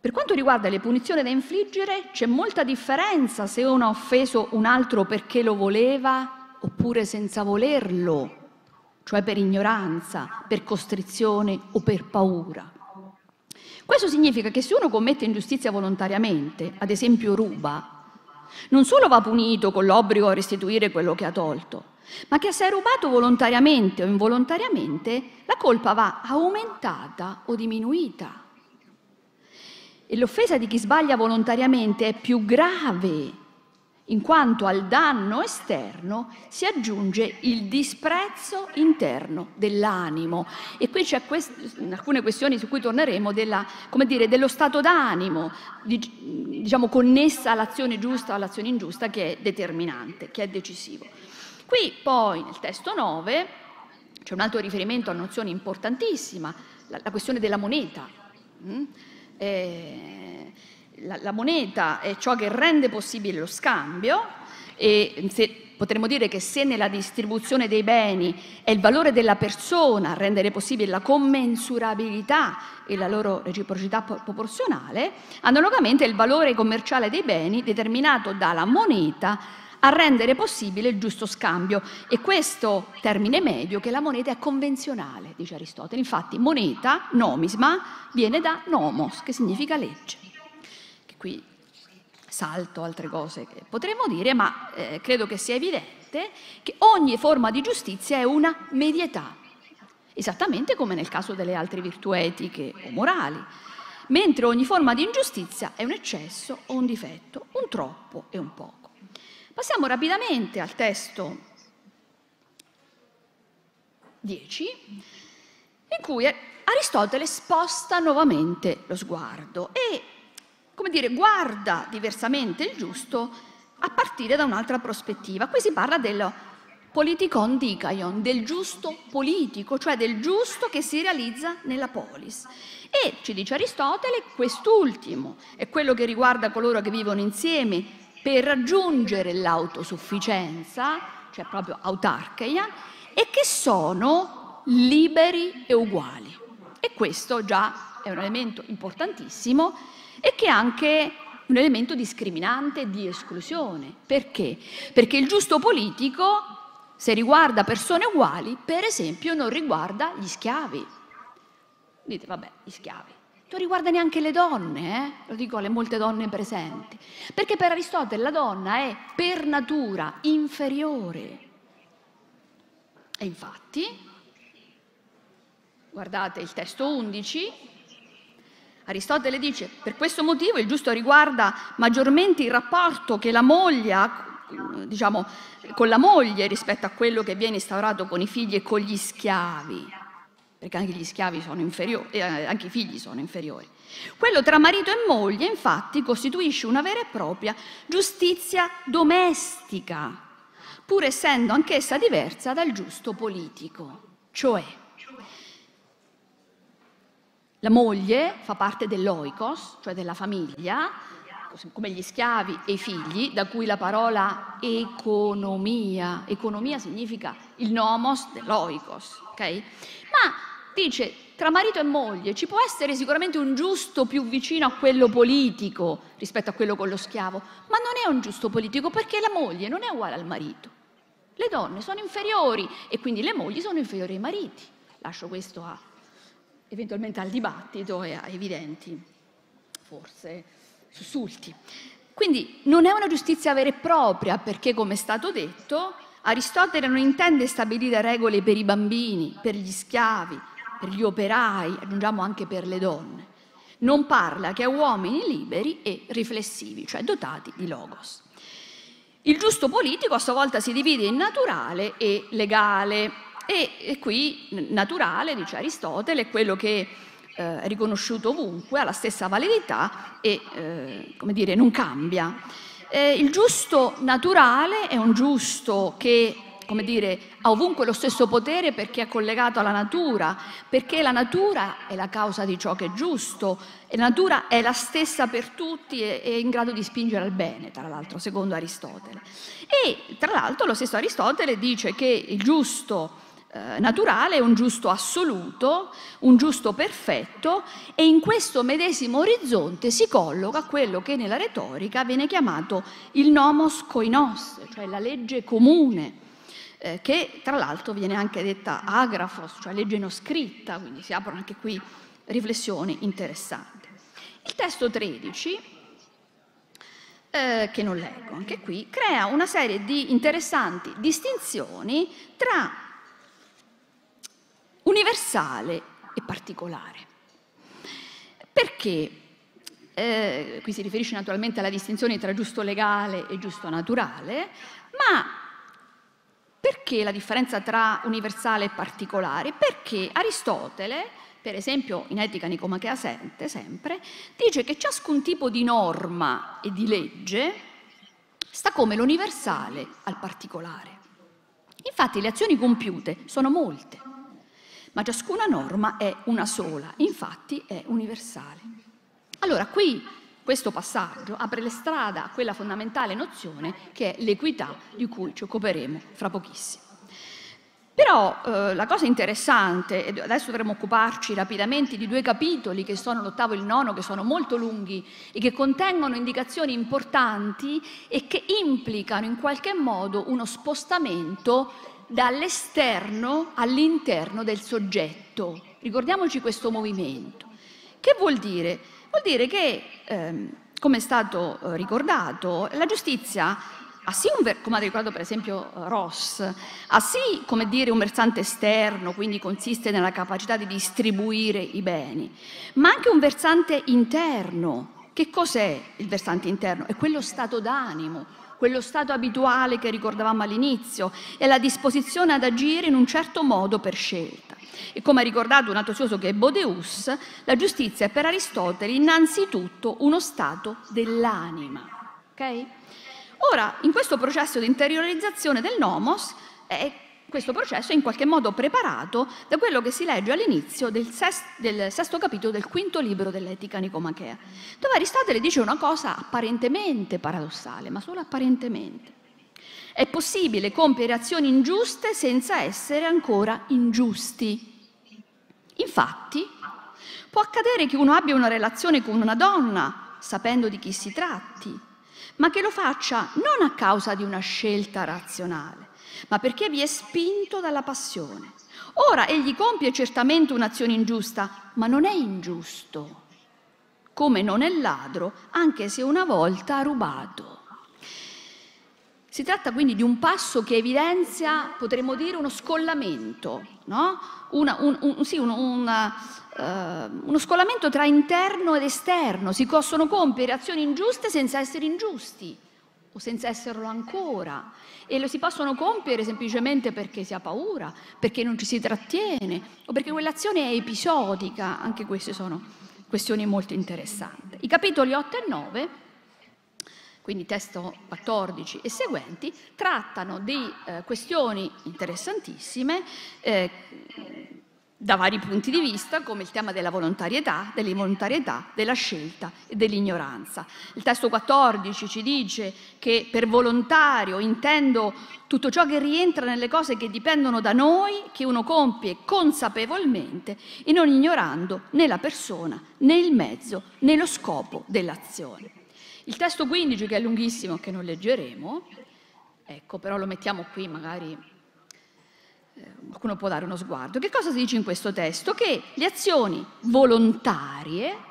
Per quanto riguarda le punizioni da infliggere, c'è molta differenza se uno ha offeso un altro perché lo voleva oppure senza volerlo, cioè per ignoranza, per costrizione o per paura. Questo significa che se uno commette ingiustizia volontariamente, ad esempio ruba, non solo va punito con l'obbligo a restituire quello che ha tolto, ma che se è rubato volontariamente o involontariamente, la colpa va aumentata o diminuita. E l'offesa di chi sbaglia volontariamente è più grave in quanto al danno esterno si aggiunge il disprezzo interno dell'animo. E qui c'è quest- alcune questioni su cui torneremo della, dire, dello stato d'animo, diciamo connessa all'azione giusta o all'azione ingiusta, che è determinante, che è decisivo. Qui poi nel testo 9 c'è un altro riferimento a nozione importantissima, la, la questione della moneta. Mm? Eh, la, la, moneta è ciò che rende possibile lo scambio e se, potremmo dire che se nella distribuzione dei beni è il valore della persona a rendere possibile la commensurabilità e la loro reciprocità proporzionale, analogamente il valore commerciale dei beni determinato dalla moneta a rendere possibile il giusto scambio. E questo termine medio che la moneta è convenzionale, dice Aristotele. Infatti moneta, nomisma, viene da nomos, che significa legge qui salto altre cose che potremmo dire, ma eh, credo che sia evidente che ogni forma di giustizia è una medietà, esattamente come nel caso delle altre virtù etiche o morali, mentre ogni forma di ingiustizia è un eccesso o un difetto, un troppo e un poco. Passiamo rapidamente al testo 10, in cui Aristotele sposta nuovamente lo sguardo e come dire, guarda diversamente il giusto a partire da un'altra prospettiva. Qui si parla del politikon dikaion, del giusto politico, cioè del giusto che si realizza nella polis. E ci dice Aristotele, quest'ultimo è quello che riguarda coloro che vivono insieme per raggiungere l'autosufficienza, cioè proprio autarcheia, e che sono liberi e uguali. E questo già è un elemento importantissimo e che è anche un elemento discriminante di esclusione. Perché? Perché il giusto politico, se riguarda persone uguali, per esempio non riguarda gli schiavi. Dite, vabbè, gli schiavi. Non riguarda neanche le donne, eh? lo dico alle molte donne presenti, perché per Aristotele la donna è per natura inferiore. E infatti, guardate il testo 11, Aristotele dice, per questo motivo il giusto riguarda maggiormente il rapporto che la moglie ha diciamo, con la moglie rispetto a quello che viene instaurato con i figli e con gli schiavi perché anche gli schiavi sono inferiori, eh, anche i figli sono inferiori. Quello tra marito e moglie, infatti, costituisce una vera e propria giustizia domestica, pur essendo anch'essa diversa dal giusto politico. Cioè, la moglie fa parte dell'oikos, cioè della famiglia, come gli schiavi e i figli, da cui la parola economia, economia significa il nomos dell'oikos, ok? Ma dice tra marito e moglie ci può essere sicuramente un giusto più vicino a quello politico rispetto a quello con lo schiavo, ma non è un giusto politico perché la moglie non è uguale al marito. Le donne sono inferiori e quindi le mogli sono inferiori ai mariti. Lascio questo a, eventualmente al dibattito e a evidenti, forse, sussulti. Quindi non è una giustizia vera e propria perché, come è stato detto, Aristotele non intende stabilire regole per i bambini, per gli schiavi, per gli operai, aggiungiamo anche per le donne. Non parla che a uomini liberi e riflessivi, cioè dotati di logos. Il giusto politico a sua volta si divide in naturale e legale e, e qui naturale, dice Aristotele, è quello che eh, è riconosciuto ovunque, ha la stessa validità e eh, come dire, non cambia. Eh, il giusto naturale è un giusto che come dire, ha ovunque lo stesso potere perché è collegato alla natura, perché la natura è la causa di ciò che è giusto e la natura è la stessa per tutti e è in grado di spingere al bene, tra l'altro, secondo Aristotele. E tra l'altro lo stesso Aristotele dice che il giusto eh, naturale un giusto assoluto, un giusto perfetto e in questo medesimo orizzonte si colloca quello che nella retorica viene chiamato il nomos koinos, cioè la legge comune eh, che tra l'altro viene anche detta agrafos, cioè legge non scritta, quindi si aprono anche qui riflessioni interessanti. Il testo 13, eh, che non leggo anche qui, crea una serie di interessanti distinzioni tra universale e particolare. Perché? Eh, qui si riferisce naturalmente alla distinzione tra giusto legale e giusto naturale, ma perché la differenza tra universale e particolare? Perché Aristotele, per esempio in Etica Nicomachea 7, sempre, dice che ciascun tipo di norma e di legge sta come l'universale al particolare. Infatti le azioni compiute sono molte, ma ciascuna norma è una sola, infatti è universale. Allora qui questo passaggio apre le strada a quella fondamentale nozione che è l'equità di cui ci occuperemo fra pochissimo. Però eh, la cosa interessante, adesso dovremo occuparci rapidamente di due capitoli che sono l'ottavo e il nono, che sono molto lunghi e che contengono indicazioni importanti e che implicano in qualche modo uno spostamento dall'esterno all'interno del soggetto. Ricordiamoci questo movimento. Che vuol dire? Vuol dire che, ehm, come è stato eh, ricordato, la giustizia ha sì un, come ha ricordato per esempio Ross, ha sì come dire un versante esterno, quindi consiste nella capacità di distribuire i beni, ma anche un versante interno. Che cos'è il versante interno? È quello stato d'animo, quello stato abituale che ricordavamo all'inizio, e la disposizione ad agire in un certo modo per scelta. E come ha ricordato un altro che è Bodeus, la giustizia è per Aristotele innanzitutto uno stato dell'anima. Okay? Ora, in questo processo di interiorizzazione del nomos, eh, questo processo è in qualche modo preparato da quello che si legge all'inizio del, sesto, del sesto capitolo del quinto libro dell'Etica Nicomachea, dove Aristotele dice una cosa apparentemente paradossale, ma solo apparentemente. È possibile compiere azioni ingiuste senza essere ancora ingiusti. Infatti, può accadere che uno abbia una relazione con una donna sapendo di chi si tratti, ma che lo faccia non a causa di una scelta razionale, ma perché vi è spinto dalla passione. Ora egli compie certamente un'azione ingiusta, ma non è ingiusto, come non è ladro, anche se una volta ha rubato. Si tratta quindi di un passo che evidenzia, potremmo dire, uno scollamento, no? una, un, un, sì, un, una, uh, uno scollamento tra interno ed esterno. Si possono compiere azioni ingiuste senza essere ingiusti o senza esserlo ancora e lo si possono compiere semplicemente perché si ha paura, perché non ci si trattiene o perché quell'azione è episodica. Anche queste sono questioni molto interessanti. I capitoli 8 e 9 quindi testo 14 e seguenti, trattano di eh, questioni interessantissime eh, da vari punti di vista, come il tema della volontarietà, dell'involontarietà, della scelta e dell'ignoranza. Il testo 14 ci dice che per volontario intendo tutto ciò che rientra nelle cose che dipendono da noi, che uno compie consapevolmente e non ignorando né la persona, né il mezzo, né lo scopo dell'azione. Il testo 15, che è lunghissimo, che non leggeremo, ecco, però lo mettiamo qui, magari eh, qualcuno può dare uno sguardo. Che cosa si dice in questo testo? Che le azioni volontarie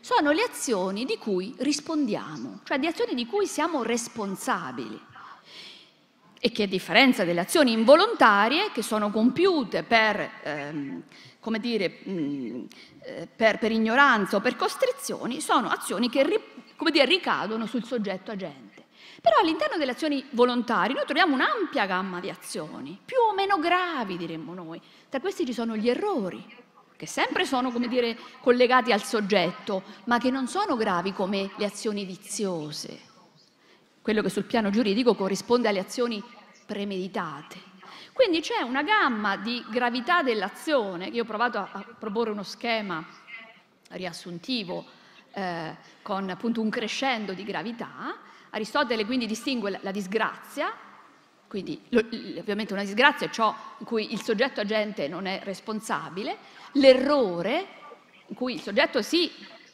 sono le azioni di cui rispondiamo, cioè di azioni di cui siamo responsabili e che a differenza delle azioni involontarie che sono compiute per, ehm, dire, mh, eh, per, per, ignoranza o per costrizioni, sono azioni che come dire, ricadono sul soggetto agente. Però all'interno delle azioni volontarie noi troviamo un'ampia gamma di azioni, più o meno gravi diremmo noi. Tra questi ci sono gli errori, che sempre sono, come dire, collegati al soggetto, ma che non sono gravi come le azioni viziose. Quello che sul piano giuridico corrisponde alle azioni premeditate. Quindi c'è una gamma di gravità dell'azione, io ho provato a, a proporre uno schema riassuntivo eh, con appunto un crescendo di gravità. Aristotele quindi distingue la, disgrazia, quindi lo, ovviamente una disgrazia è ciò in cui il soggetto agente non è responsabile, l'errore in cui il soggetto sì,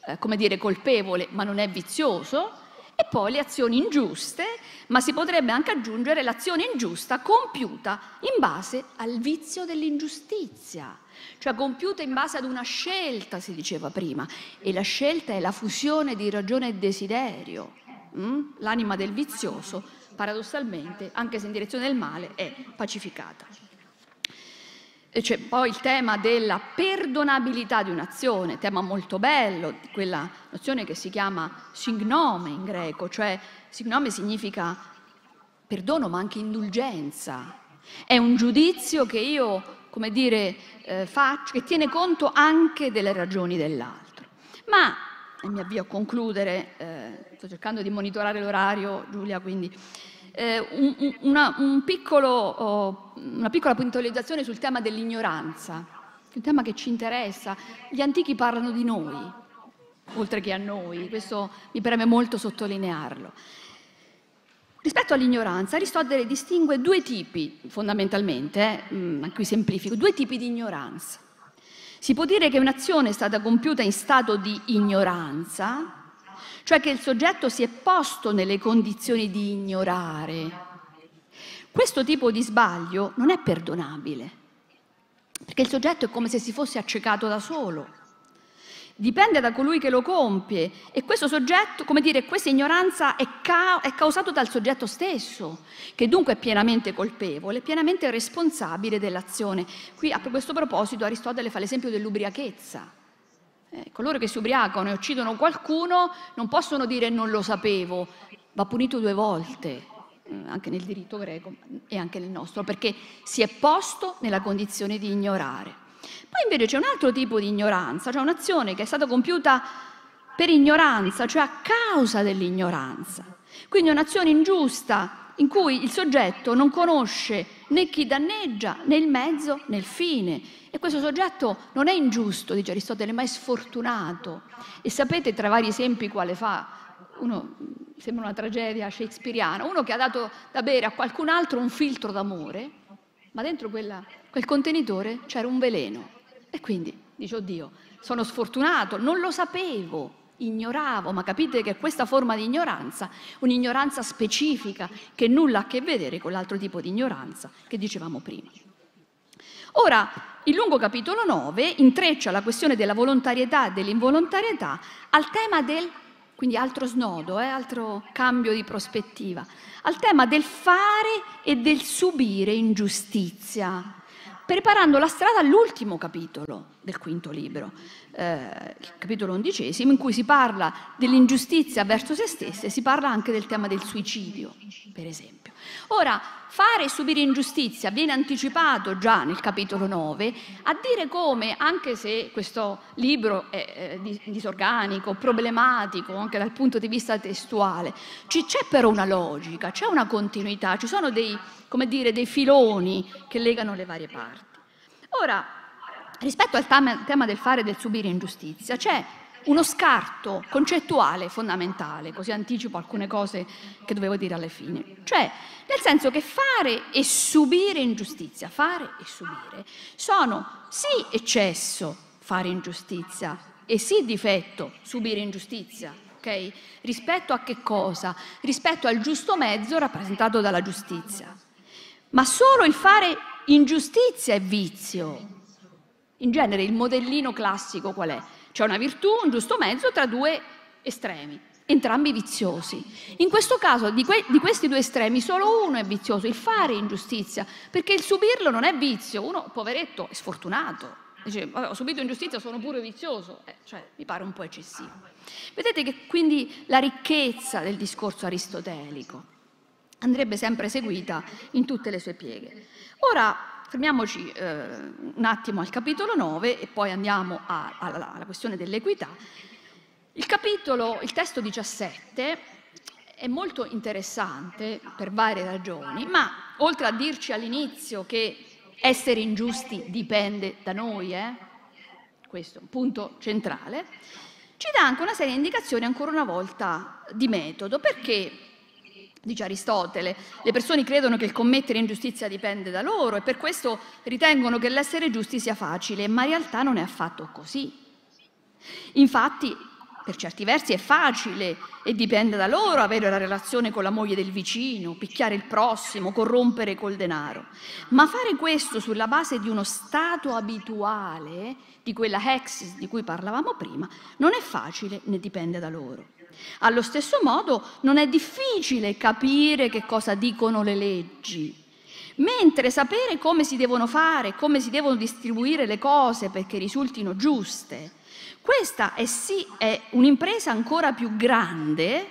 eh, come dire, colpevole ma non è vizioso, e poi le azioni ingiuste, ma si potrebbe anche aggiungere l'azione ingiusta compiuta in base al vizio dell'ingiustizia cioè compiuta in base ad una scelta, si diceva prima, e la scelta è la fusione di ragione e desiderio. Mm? L'anima del vizioso, paradossalmente, anche se in direzione del male, è pacificata. C'è poi il tema della perdonabilità di un'azione, tema molto bello, quella nozione che si chiama signome in greco, cioè signome significa perdono ma anche indulgenza. È un giudizio che io come dire, eh, faccio, che tiene conto anche delle ragioni dell'altro. Ma, e mi avvio a concludere, eh, sto cercando di monitorare l'orario, Giulia, quindi eh, un, una, un piccolo, oh, una piccola puntualizzazione sul tema dell'ignoranza, un tema che ci interessa. Gli antichi parlano di noi, oltre che a noi, questo mi preme molto sottolinearlo. Rispetto all'ignoranza, Aristotele distingue due tipi, fondamentalmente, eh, mm, qui semplifico, due tipi di ignoranza. Si può dire che un'azione è stata compiuta in stato di ignoranza, cioè che il soggetto si è posto nelle condizioni di ignorare. Questo tipo di sbaglio non è perdonabile, perché il soggetto è come se si fosse accecato da solo dipende da colui che lo compie e questo soggetto, come dire, questa ignoranza è, ca- è causato dal soggetto stesso, che dunque è pienamente colpevole, pienamente responsabile dell'azione. Qui a questo proposito Aristotele fa l'esempio dell'ubriachezza. Eh, coloro che si ubriacano e uccidono qualcuno non possono dire non lo sapevo, va punito due volte, eh, anche nel diritto greco e anche nel nostro, perché si è posto nella condizione di ignorare. Poi invece c'è un altro tipo di ignoranza, cioè un'azione che è stata compiuta per ignoranza, cioè a causa dell'ignoranza. Quindi un'azione ingiusta in cui il soggetto non conosce né chi danneggia, né il mezzo, né il fine. E questo soggetto non è ingiusto, dice Aristotele, ma è sfortunato. E sapete tra vari esempi quale fa? Uno sembra una tragedia shakespeariana, uno che ha dato da bere a qualcun altro un filtro d'amore, ma dentro quella, quel contenitore c'era un veleno. E quindi dice, oddio, sono sfortunato, non lo sapevo, ignoravo, ma capite che questa forma di ignoranza, un'ignoranza specifica che nulla ha a che vedere con l'altro tipo di ignoranza che dicevamo prima. Ora, il lungo capitolo 9 intreccia la questione della volontarietà e dell'involontarietà al tema del, quindi altro snodo, eh, altro cambio di prospettiva, al tema del fare e del subire ingiustizia preparando la strada all'ultimo capitolo del quinto libro, eh, il capitolo undicesimo, in cui si parla dell'ingiustizia verso se stesse si parla anche del tema del suicidio, per esempio. Ora, fare e subire ingiustizia viene anticipato già nel capitolo 9 a dire come, anche se questo libro è eh, disorganico, problematico anche dal punto di vista testuale, c'è però una logica, c'è una continuità, ci sono dei dire, dei filoni che legano le varie parti. Ora, rispetto al tema del fare e del subire ingiustizia, c'è uno scarto concettuale fondamentale, così anticipo alcune cose che dovevo dire alla fine. Cioè, nel senso che fare e subire ingiustizia, fare e subire, sono sì eccesso fare ingiustizia e sì difetto subire ingiustizia, ok? Rispetto a che cosa? Rispetto al giusto mezzo rappresentato dalla giustizia. Ma solo il fare ingiustizia è vizio. In genere il modellino classico qual è? C'è una virtù, un giusto mezzo tra due estremi, entrambi viziosi. In questo caso di, que- di, questi due estremi solo uno è vizioso, il fare ingiustizia, perché il subirlo non è vizio, uno poveretto è sfortunato. Dice, vabbè, ho subito ingiustizia, sono pure vizioso, eh, cioè mi pare un po' eccessivo. Vedete che quindi la ricchezza del discorso aristotelico andrebbe sempre seguita in tutte le sue pieghe. Ora fermiamoci eh, un attimo al capitolo 9 e poi andiamo a, alla, alla questione dell'equità. Il capitolo, il testo 17 è molto interessante per varie ragioni, ma oltre a dirci all'inizio che essere ingiusti dipende da noi, eh? questo è un punto centrale, ci dà anche una serie di indicazioni ancora una volta di metodo, perché dice Aristotele, le persone credono che il commettere ingiustizia dipende da loro e per questo ritengono che l'essere giusti sia facile, ma in realtà non è affatto così. Infatti, per certi versi è facile e dipende da loro avere la relazione con la moglie del vicino, picchiare il prossimo, corrompere col denaro. Ma fare questo sulla base di uno stato abituale, di quella hexis di cui parlavamo prima, non è facile né dipende da loro. Allo stesso modo non è difficile capire che cosa dicono le leggi, mentre sapere come si devono fare, come si devono distribuire le cose perché risultino giuste, questa è sì è un'impresa ancora più grande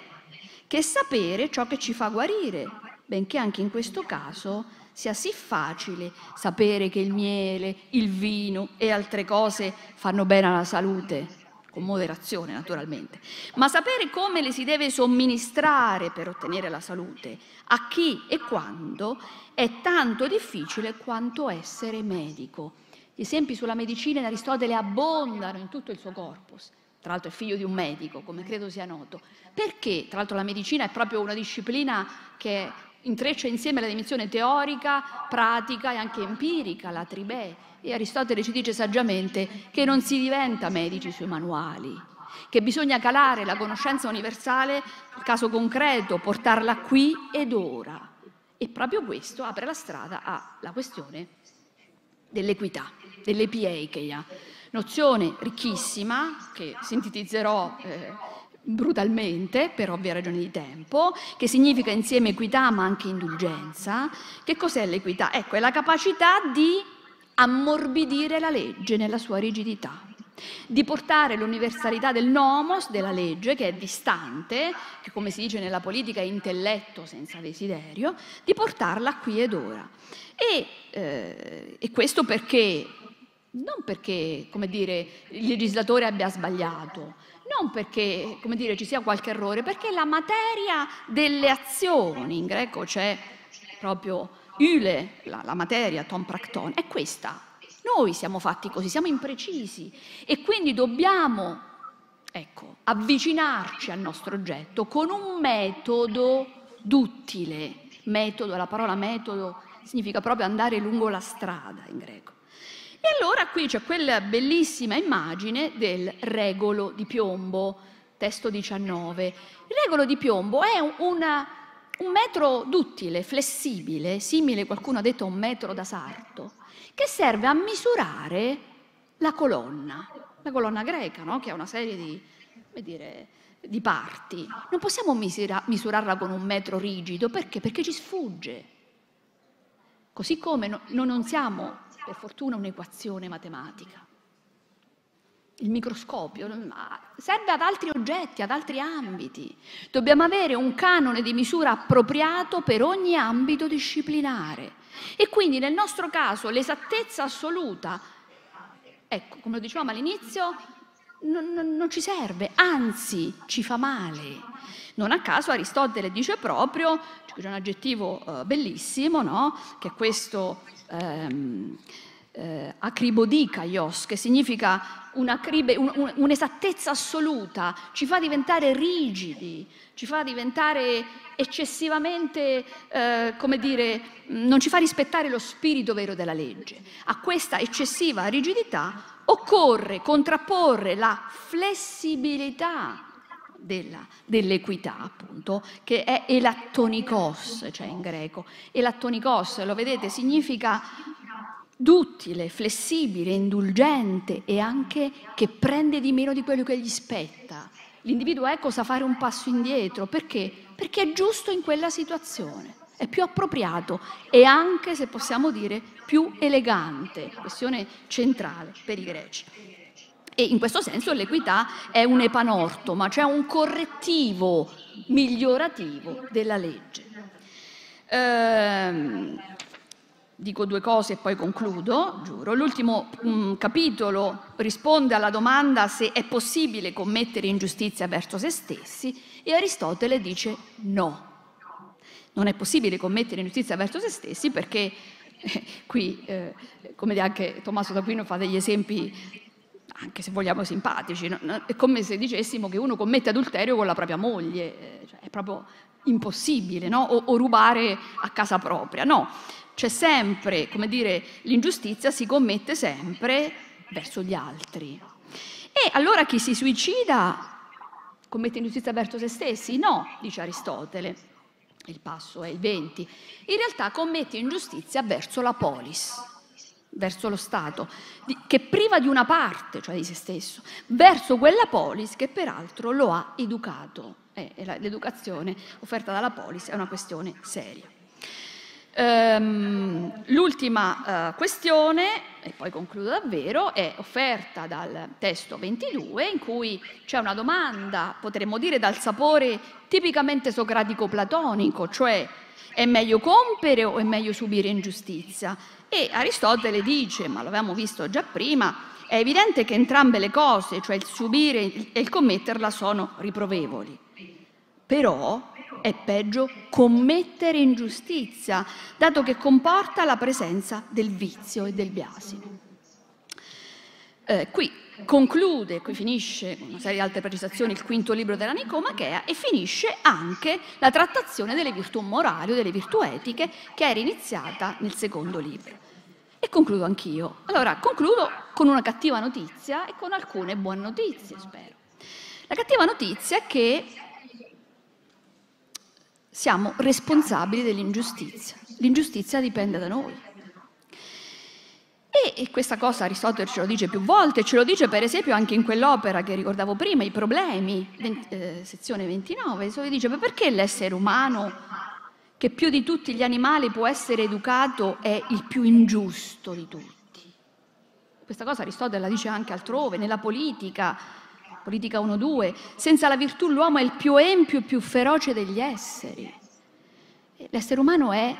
che sapere ciò che ci fa guarire, benché anche in questo caso sia sì facile sapere che il miele, il vino e altre cose fanno bene alla salute con moderazione naturalmente, ma sapere come le si deve somministrare per ottenere la salute, a chi e quando, è tanto difficile quanto essere medico. Gli esempi sulla medicina in Aristotele abbondano in tutto il suo corpus. Tra l'altro è figlio di un medico, come credo sia noto. Perché? Tra l'altro la medicina è proprio una disciplina che intreccia insieme la dimensione teorica, pratica e anche empirica, la tribè. E Aristotele ci dice saggiamente che non si diventa medici sui manuali, che bisogna calare la conoscenza universale, il caso concreto, portarla qui ed ora. E proprio questo apre la strada alla questione dell'equità, dell'epieikeia, nozione ricchissima che sintetizzerò eh, brutalmente, per ovvie ragioni di tempo, che significa insieme equità ma anche indulgenza. Che cos'è l'equità? Ecco, è la capacità di ammorbidire la legge nella sua rigidità. di portare l'universalità del nomos, della legge, che è distante, che come si dice nella politica è intelletto senza desiderio, di portarla qui ed ora. E, eh, e questo perché, non perché come dire, il legislatore abbia sbagliato, non perché come dire, ci sia qualche errore, perché la materia delle azioni, in greco c'è proprio yle, la, la materia, tom practon, è questa, noi siamo fatti così, siamo imprecisi e quindi dobbiamo ecco, avvicinarci al nostro oggetto con un metodo duttile. Metodo, la parola metodo significa proprio andare lungo la strada in greco. E allora qui c'è quella bellissima immagine del regolo di piombo, testo 19. Il regolo di piombo è una, un metro duttile, flessibile, simile, qualcuno ha detto, a un metro da sarto, che serve a misurare la colonna, la colonna greca, no? che ha una serie di, dire, di parti. Non possiamo misura, misurarla con un metro rigido, perché? Perché ci sfugge. Così come no, non siamo, per fortuna, un'equazione matematica. Il microscopio serve ad altri oggetti, ad altri ambiti. Dobbiamo avere un canone di misura appropriato per ogni ambito disciplinare. E quindi nel nostro caso l'esattezza assoluta, ecco, come lo dicevamo all'inizio, non, non, non, ci serve, anzi ci fa male. Non a caso Aristotele dice proprio, c'è un aggettivo uh, bellissimo, no? che è questo ehm, eh, acribodikaios, che significa un'acribe, un, un'esattezza assoluta, ci fa diventare rigidi, ci fa diventare eccessivamente, eh, come dire, non ci fa rispettare lo spirito vero della legge. A questa eccessiva rigidità occorre contrapporre la flessibilità della, dell'equità, appunto, che è elattonikos, cioè in greco. Elattonikos, lo vedete, significa duttile, flessibile, indulgente e anche che prende di meno di quello che gli spetta. L'individuo ecco sa fare un passo indietro, perché? Perché è giusto in quella situazione, è più appropriato e anche, se possiamo dire, più elegante, questione centrale per i greci. E in questo senso l'equità è un epanortoma, cioè un correttivo migliorativo della legge. Ehm, dico due cose e poi concludo, giuro. L'ultimo um, capitolo risponde alla domanda se è possibile commettere ingiustizia verso se stessi e Aristotele dice no. Non è possibile commettere ingiustizia verso se stessi perché eh, qui, eh, come anche Tommaso d'Aquino fa degli esempi anche se vogliamo simpatici, no? è come se dicessimo che uno commette adulterio con la propria moglie, eh, cioè è proprio impossibile, no? o, o rubare a casa propria. No, c'è sempre, come dire, l'ingiustizia si commette sempre verso gli altri. E allora chi si suicida commette ingiustizia verso se stessi? No, dice Aristotele, il passo è il 20. In realtà commette ingiustizia verso la polis, verso lo Stato, che priva di una parte, cioè di se stesso, verso quella polis che peraltro lo ha educato. Eh, l'educazione offerta dalla polis è una questione seria. Um, l'ultima uh, questione, e poi concludo davvero, è offerta dal testo 22 in cui c'è una domanda, potremmo dire dal sapore tipicamente socratico-platonico, cioè è meglio compiere o è meglio subire ingiustizia? E Aristotele dice, ma l'avevamo visto già prima, è evidente che entrambe le cose, cioè il subire e il commetterla, sono riprovevoli. Però è peggio commettere ingiustizia, dato che comporta la presenza del vizio e del biasimo. Eh, qui conclude, qui finisce una serie di altre precisazioni il quinto libro della Nicomachea e finisce anche la trattazione delle virtù morali o delle virtù etiche che era iniziata nel secondo libro. E concludo anch'io. Allora, concludo con una cattiva notizia e con alcune buone notizie, spero. La cattiva notizia è che siamo responsabili dell'ingiustizia. L'ingiustizia dipende da noi. E, questa cosa Aristotele ce lo dice più volte, ce lo dice per esempio anche in quell'opera che ricordavo prima, I problemi, 20, eh, sezione 29, dove dice perché l'essere umano, che più di tutti gli animali può essere educato, è il più ingiusto di tutti? questa cosa Aristotele la dice anche altrove, nella politica, politica 1-2, senza la virtù l'uomo è il più empio e più feroce degli esseri. L'essere umano è,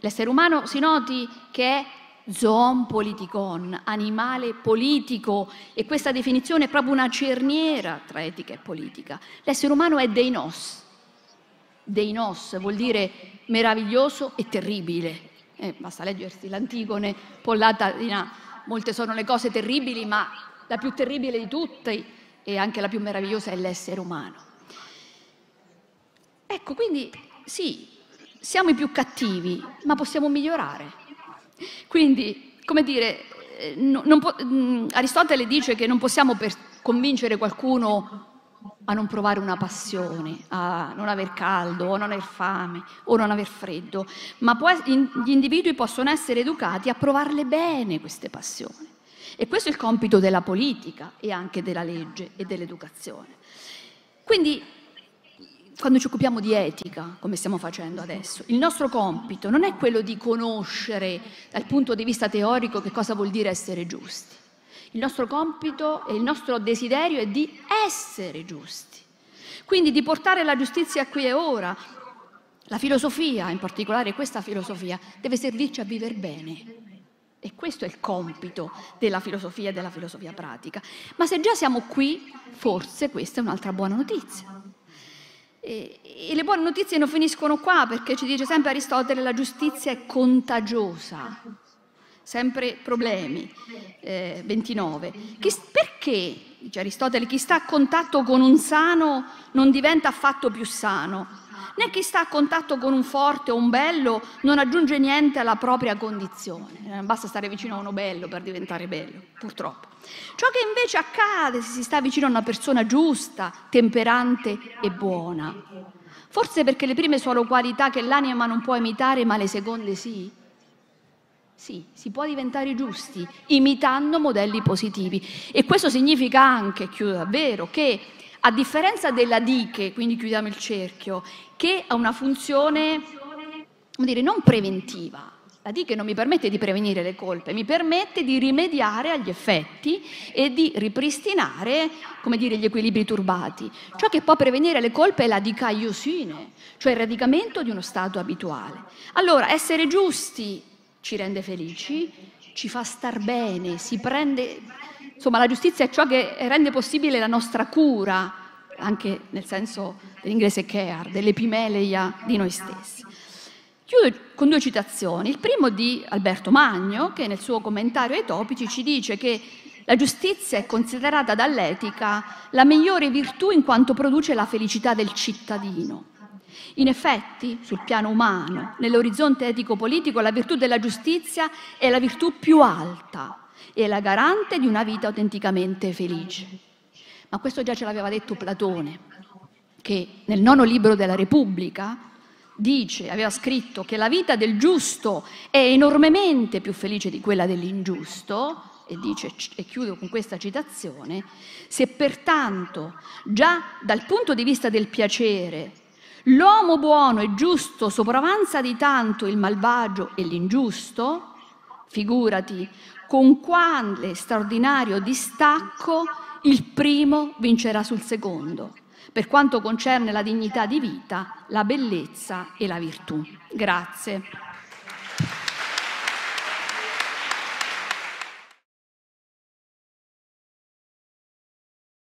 l'essere umano si noti che è zoon politikon, animale politico, e questa definizione è proprio una cerniera tra etica e politica. L'essere umano è deinos. Deinos vuol dire meraviglioso e terribile. Eh, basta leggersi l'Antigone, Pollata Dina, molte sono le cose terribili, ma la più terribile di tutte e anche la più meravigliosa è l'essere umano. Ecco, quindi sì, siamo i più cattivi, ma possiamo migliorare. Quindi, come dire, eh, po- mm, Aristotele dice che non possiamo convincere qualcuno a non provare una passione, a non aver caldo, o non aver fame, o non aver freddo, ma può, gli individui possono essere educati a provarle bene queste passioni. E questo è il compito della politica e anche della legge e dell'educazione. Quindi quando ci occupiamo di etica, come stiamo facendo adesso, il nostro compito non è quello di conoscere dal punto di vista teorico che cosa vuol dire essere giusti. Il nostro compito e il nostro desiderio è di essere giusti. Quindi di portare la giustizia qui e ora. La filosofia, in particolare questa filosofia, deve servirci a vivere bene. E questo è il compito della filosofia e della filosofia pratica. Ma se già siamo qui, forse questa è un'altra buona notizia. E, e, le buone notizie non finiscono qua perché ci dice sempre Aristotele la giustizia è contagiosa, sempre problemi, eh, 29. Chi, perché, dice Aristotele, chi sta a contatto con un sano non diventa affatto più sano, né chi sta a contatto con un forte o un bello non aggiunge niente alla propria condizione. Eh, basta stare vicino a uno bello per diventare bello, purtroppo. Ciò che invece accade se si sta vicino a una persona giusta, temperante e buona. Forse perché le prime sono qualità che l'anima non può imitare, ma le seconde sì. Sì, si può diventare giusti imitando modelli positivi. E questo significa anche, chiudo davvero, che a differenza della diche, quindi chiudiamo il cerchio, che ha una funzione, dire, non preventiva, la DIC non mi permette di prevenire le colpe, mi permette di rimediare agli effetti e di ripristinare, dire, gli equilibri turbati. Ciò che può prevenire le colpe è la dicaiosine, cioè il radicamento di uno stato abituale. Allora, essere giusti ci rende felici, ci fa star bene, si prende... Insomma, la giustizia è ciò che rende possibile la nostra cura, anche nel senso dell'inglese care, dell'epimeleia di noi stessi. Chiudo con due citazioni. Il primo di Alberto Magno, che nel suo commentario ai topici ci dice che la giustizia è considerata dall'etica la migliore virtù in quanto produce la felicità del cittadino. In effetti, sul piano umano, nell'orizzonte etico-politico, la virtù della giustizia è la virtù più alta e la garante di una vita autenticamente felice. Ma questo già ce l'aveva detto Platone, che nel nono libro della Repubblica dice, aveva scritto che la vita del giusto è enormemente più felice di quella dell'ingiusto, e dice, e chiudo con questa citazione, se pertanto già dal punto di vista del piacere l'uomo buono e giusto sopravanza di tanto il malvagio e l'ingiusto, figurati con quale straordinario distacco il primo vincerà sul secondo per quanto concerne la dignità di vita, la bellezza e la virtù. Grazie.